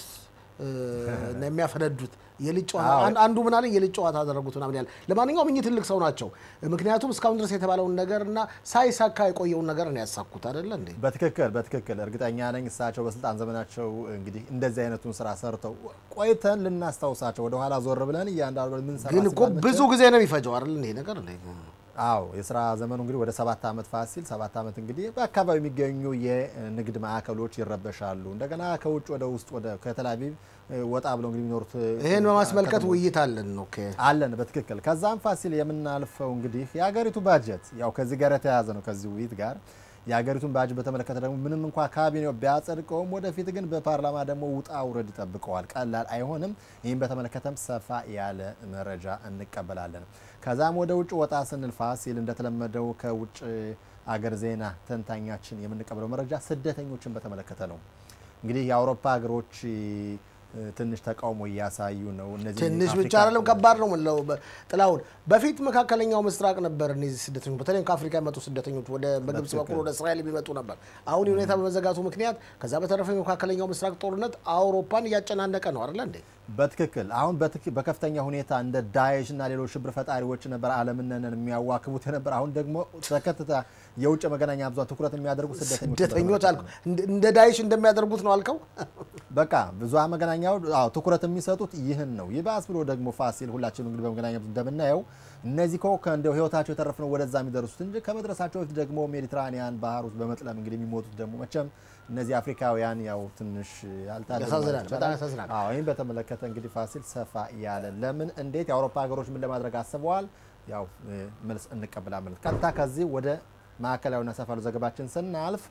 [laughs] የሚያፈነዱት የልጅ ጨዋታ አንዱ ምን አለ የልጅ ጨዋታ አደረጉት ምናምን ያለ። ለማንኛውም እኚህ ትልቅ ሰው ናቸው። ምክንያቱም እስካሁን ድረስ የተባለውን ነገር እና ሳይሳካ የቆየውን ነገር ነው ያሳኩት አይደለ እንዴ? በትክክል በትክክል እርግጠኛ ነኝ እሳቸው በስልጣን ዘመናቸው እንግዲህ እንደዚህ አይነቱን ስራ ሰርተው ቆይተን ልናስታውሳቸው ወደኋላ ዞር ብለን እያንዳንዱ ምን ሰራ ግን እኮ ብዙ ጊዜ ነው የሚፈጀው አይደል እንዴ ነገር? አዎ የስራ ዘመኑ እንግዲህ ወደ ሰባት ዓመት ፋሲል ሰባት ዓመት እንግዲህ በአካባቢ የሚገኙ የንግድ ማዕከሎች ይረበሻሉ። እንደገና ከውጭ ወደ ውስጥ ወደ አቪቭ ወጣ ብለው እንግዲህ የሚኖሩት ይሄን በማስመልከት ውይይት አለን። okay አለን በትክክል ከዛም ፋሲል የምናልፈው እንግዲህ የሀገሪቱ ባጀት ያው ከዚህ ጋር የተያያዘ ነው። ከዚህ ውይይት ጋር የሀገሪቱን ባጀት በተመለከተ ደግሞ ምንም እንኳ ካቢኔው ቢያጸድቀውም ወደፊት ግን በፓርላማ ደግሞ ውጣ ውረድ ይጠብቀዋል። ቀላል አይሆንም። ይህም በተመለከተም ሰፋ ያለ መረጃ እንቀበላለን። ከዛም ወደ ውጭ ወጣ ስንል ፋሲል እንደተለመደው ከውጭ አገር ዜና ተንታኛችን የምንቀበለው መረጃ ስደተኞችን በተመለከተ ነው። እንግዲህ የአውሮፓ ሀገሮች ትንሽ ተቃውሞ እያሳዩ ነው። እነዚህ ትንሽ ብቻ አይደለም ከባድ ነው ምለው ጥላሁን በፊት መካከለኛው ምስራቅ ነበር እነዚህ ስደተኞች በተለይም ከአፍሪካ የመጡ ስደተኞች ወደ በግብጽ በኩል ወደ እስራኤል የሚመጡ ነበር። አሁን ይህ ሁኔታ በመዘጋቱ ምክንያት ከዛ በተረፈ የመካከለኛው ምስራቅ ጦርነት አውሮፓን እያጨናነቀ ነው አይደለ እንዴ? በትክክል አሁን በከፍተኛ ሁኔታ እንደ ዳይሽ እና ሌሎች ሽብር ፈጣሪዎች ነበር ዓለምን የሚያዋክቡት የነበር። አሁን ደግሞ በቀጥታ የውጭ መገናኛ ብዙሃን ትኩረት የሚያደርጉ ስደተኞች አልኩ እንደ- ዳይሽ እንደሚያደርጉት ነው አልከው። በቃ ብዙሃን መገናኛው አዎ ትኩረት የሚሰጡት ይህን ነው። ይባስ ብሎ ደግሞ ፋሲል ሁላችንም እንግዲህ በመገናኛ ብዙ እንደምናየው እነዚህ ኮ ከእንዲያው ህይወታቸው የተረፍ ነው ወደዛ የሚደርሱት እንጂ ከመድረሳቸው በፊት ደግሞ ሜዲትራኒያን ባህር ውስጥ በመጥለም እንግዲህ የሚሞቱት ደግሞ መቼም እነዚህ አፍሪካውያን ያው ትንሽ ያልታደሉ ያሳዝናል፣ ማለት በጣም ይቻላል። ያሳዝናል። አዎ ይህን በተመለከተ እንግዲህ ፋሲል ሰፋ ያለ ለምን እንዴት የአውሮፓ ሀገሮች ምን ለማድረግ አስበዋል፣ ያው መልስ እንቀበላለን። ቀጥታ ከዚህ ወደ ማዕከላዊና ሰፋ ያሉ ዘገባችን ስናልፍ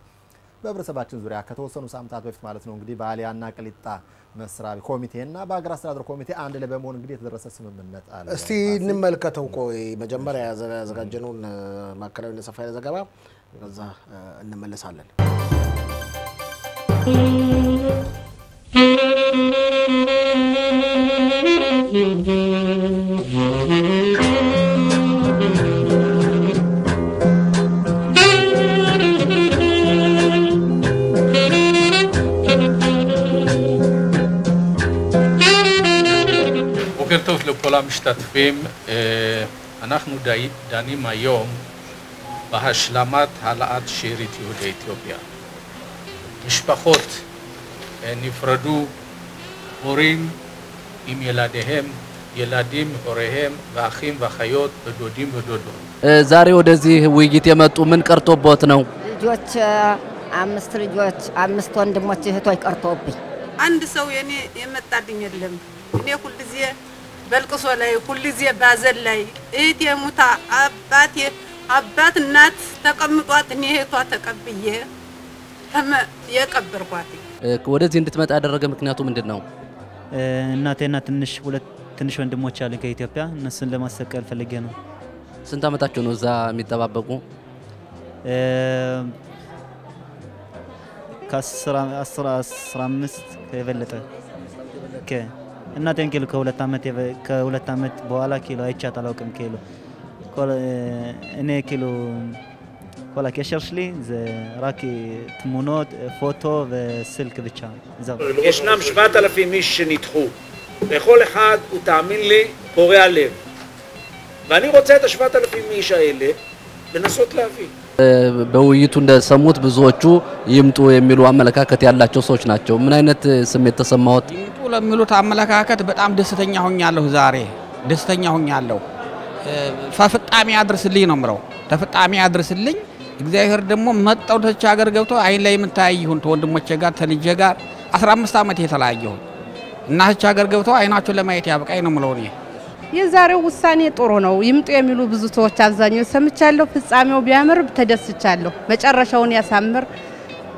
በህብረተሰባችን ዙሪያ ከተወሰኑ ሳምንታት በፊት ማለት ነው እንግዲህ በአሊያና ቅሊጣ መስሪያ ኮሚቴና በሀገር አስተዳደር ኮሚቴ አንድ ላይ በመሆን እንግዲህ የተደረሰ ስምምነት አለ። እስቲ እንመልከተው። ቆይ መጀመሪያ ያዘጋጀነውን ማዕከላዊና ሰፋ ያለ ዘገባ ከዛ እንመለሳለን። בוקר טוב לכל המשתתפים. אנחנו דנים היום בהשלמת העלאת שארית יהודי אתיופיה. משפחות נפרדו, הורים עם ילדיהם, ילדים, הוריהם, ואחים ואחיות, ודודים ודודות. ዛሬ ወደዚህ ውይይት የመጡ ምን ቀርቶቦት ነው? ልጆች አምስት ልጆች አምስት ወንድሞች እህቶች ቀርተውብኝ አንድ ሰው የኔ የመጣልኝ የለም። እኔ ሁልጊዜ በልቅሶ ላይ ሁልጊዜ ባዘን ላይ እህቴ ሙታ አባቴ አባት እናት ተቀምጧት እኔ እህቷ ተቀብዬ የቀበርኳት። ወደዚህ እንድትመጣ ያደረገ ምክንያቱ ምንድን ነው? እናቴና ትንሽ ሁለት ትንሽ ወንድሞች አሉኝ ከኢትዮጵያ እነሱን ለማሰቀል ፈልጌ ነው። ስንት ዓመታቸው ነው እዛ የሚጠባበቁ? ከአስራ አምስት የበለጠ እናቴን ኪሎ ከሁለት ዓመት በኋላ ኪሎ አይቻት አላውቅም። ኪሎ እኔ ኪሎ כל הקשר שלי זה רק תמונות, פוטו וסילק ብቻ זהו. ישנם 7,000 איש שנדחו. לכל אחד הוא, תאמין לי, קורע לב. ואני רוצה את ה-7,000 איש האלה לנסות להביא. በውይይቱ እንደሰሙት ብዙዎቹ ይምጡ የሚሉ አመለካከት ያላቸው ሰዎች ናቸው። ምን አይነት ስሜት ተሰማዎት? ይምጡ ለሚሉት አመለካከት በጣም ደስተኛ ሆኛለሁ። ዛሬ ደስተኛ ሆኛለሁ። ፈፍጣሚ አድርስልኝ ነው ምለው። ተፍጣሚ አድርስልኝ። እግዚአብሔር ደግሞ መጠው ተች ሀገር ገብቶ አይን ላይ የምታይ ይሁን ተወንድሞቼ ጋር ተልጄ ጋር 15 ዓመት የተለያየሁ እና ተች ሀገር ገብተው አይናቸውን ለማየት ያብቃኝ ነው ምለው የዛሬው ውሳኔ ጥሩ ነው። ይምጡ የሚሉ ብዙ ሰዎች አብዛኛው ሰምቻለሁ። ፍጻሜው ቢያምር ተደስቻለሁ። መጨረሻውን ያሳምር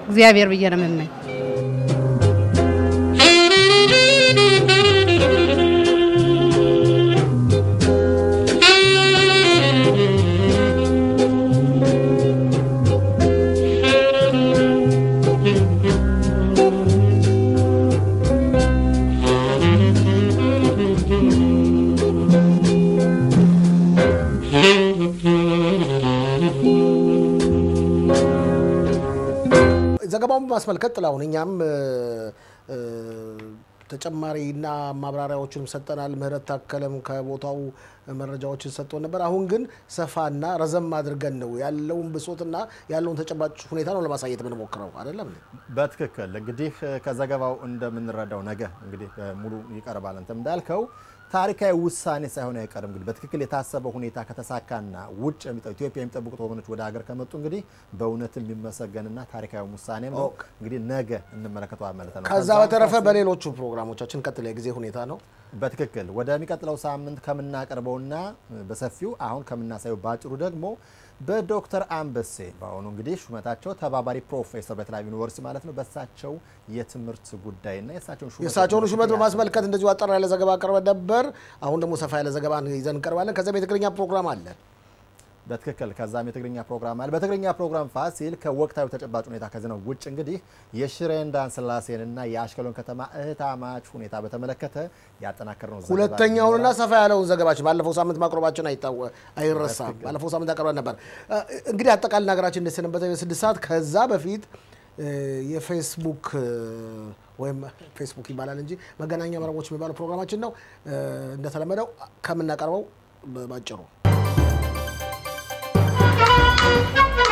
እግዚአብሔር ብዬ ነው የምመኝ። ዘገባውን በማስመልከት ጥላሁን እኛም ተጨማሪና ማብራሪያዎችንም ሰጠናል። ምህረት ታከለም ከቦታው መረጃዎችን ሰጥቶን ነበር። አሁን ግን ሰፋና ረዘም አድርገን ነው ያለውን ብሶትና ያለውን ተጨባጭ ሁኔታ ነው ለማሳየት የምንሞክረው አይደለም። በትክክል እንግዲህ ከዘገባው እንደምንረዳው ነገ እንግዲህ ሙሉ ይቀርባል። አንተም እንዳልከው ታሪካዊ ውሳኔ ሳይሆን አይቀርም። እንግዲህ በትክክል የታሰበው ሁኔታ ከተሳካና ውጭ ኢትዮጵያ የሚጠብቁት ወገኖች ወደ ሀገር ከመጡ እንግዲህ በእውነትም የሚመሰገንና ታሪካዊ ውሳኔ ነው። እንግዲህ ነገ እንመለከተዋለን ማለት ነው። ከዛ በተረፈ በሌሎቹ ፕሮግራሞቻችን ቀጥል የጊዜ ሁኔታ ነው። በትክክል ወደሚቀጥለው ሳምንት ከምናቀርበውና በሰፊው አሁን ከምናሳየው ባጭሩ ደግሞ በዶክተር አንበሴ በአሁኑ እንግዲህ ሹመታቸው ተባባሪ ፕሮፌሰር በተለያዩ ዩኒቨርሲቲ ማለት ነው በእሳቸው የትምህርት ጉዳይና የእሳቸውን ሹመት የእሳቸውን ሹመት በማስመልከት እንደዚሁ አጠር ያለ ዘገባ አቅርበን ነበር። አሁን ደግሞ ሰፋ ያለ ዘገባ ይዘን እንቀርባለን። ከዚያም የትግርኛ ፕሮግራም አለ። በትክክል ከዛም የትግርኛ ፕሮግራም አለ። በትግርኛ ፕሮግራም ፋሲል ከወቅታዊ ተጨባጭ ሁኔታ ከዜናው ውጭ እንግዲህ የሽሬ እንዳስላሴንና የአሽከሎን ከተማ እህታማች ሁኔታ በተመለከተ ያጠናከር ነው ሁለተኛውንና ሰፋ ያለውን ዘገባችን ባለፈው ሳምንት ማቅረባችን አይረሳም። ባለፈው ሳምንት አቅርበን ነበር። እንግዲህ አጠቃላይ ሀገራችን እንደሰነበተ ስድስት ሰዓት ከዛ በፊት የፌስቡክ ወይም ፌስቡክ ይባላል እንጂ መገናኛ መረቦች የሚባለው ፕሮግራማችን ነው። እንደተለመደው ከምናቀርበው ባጭሩ Thank you.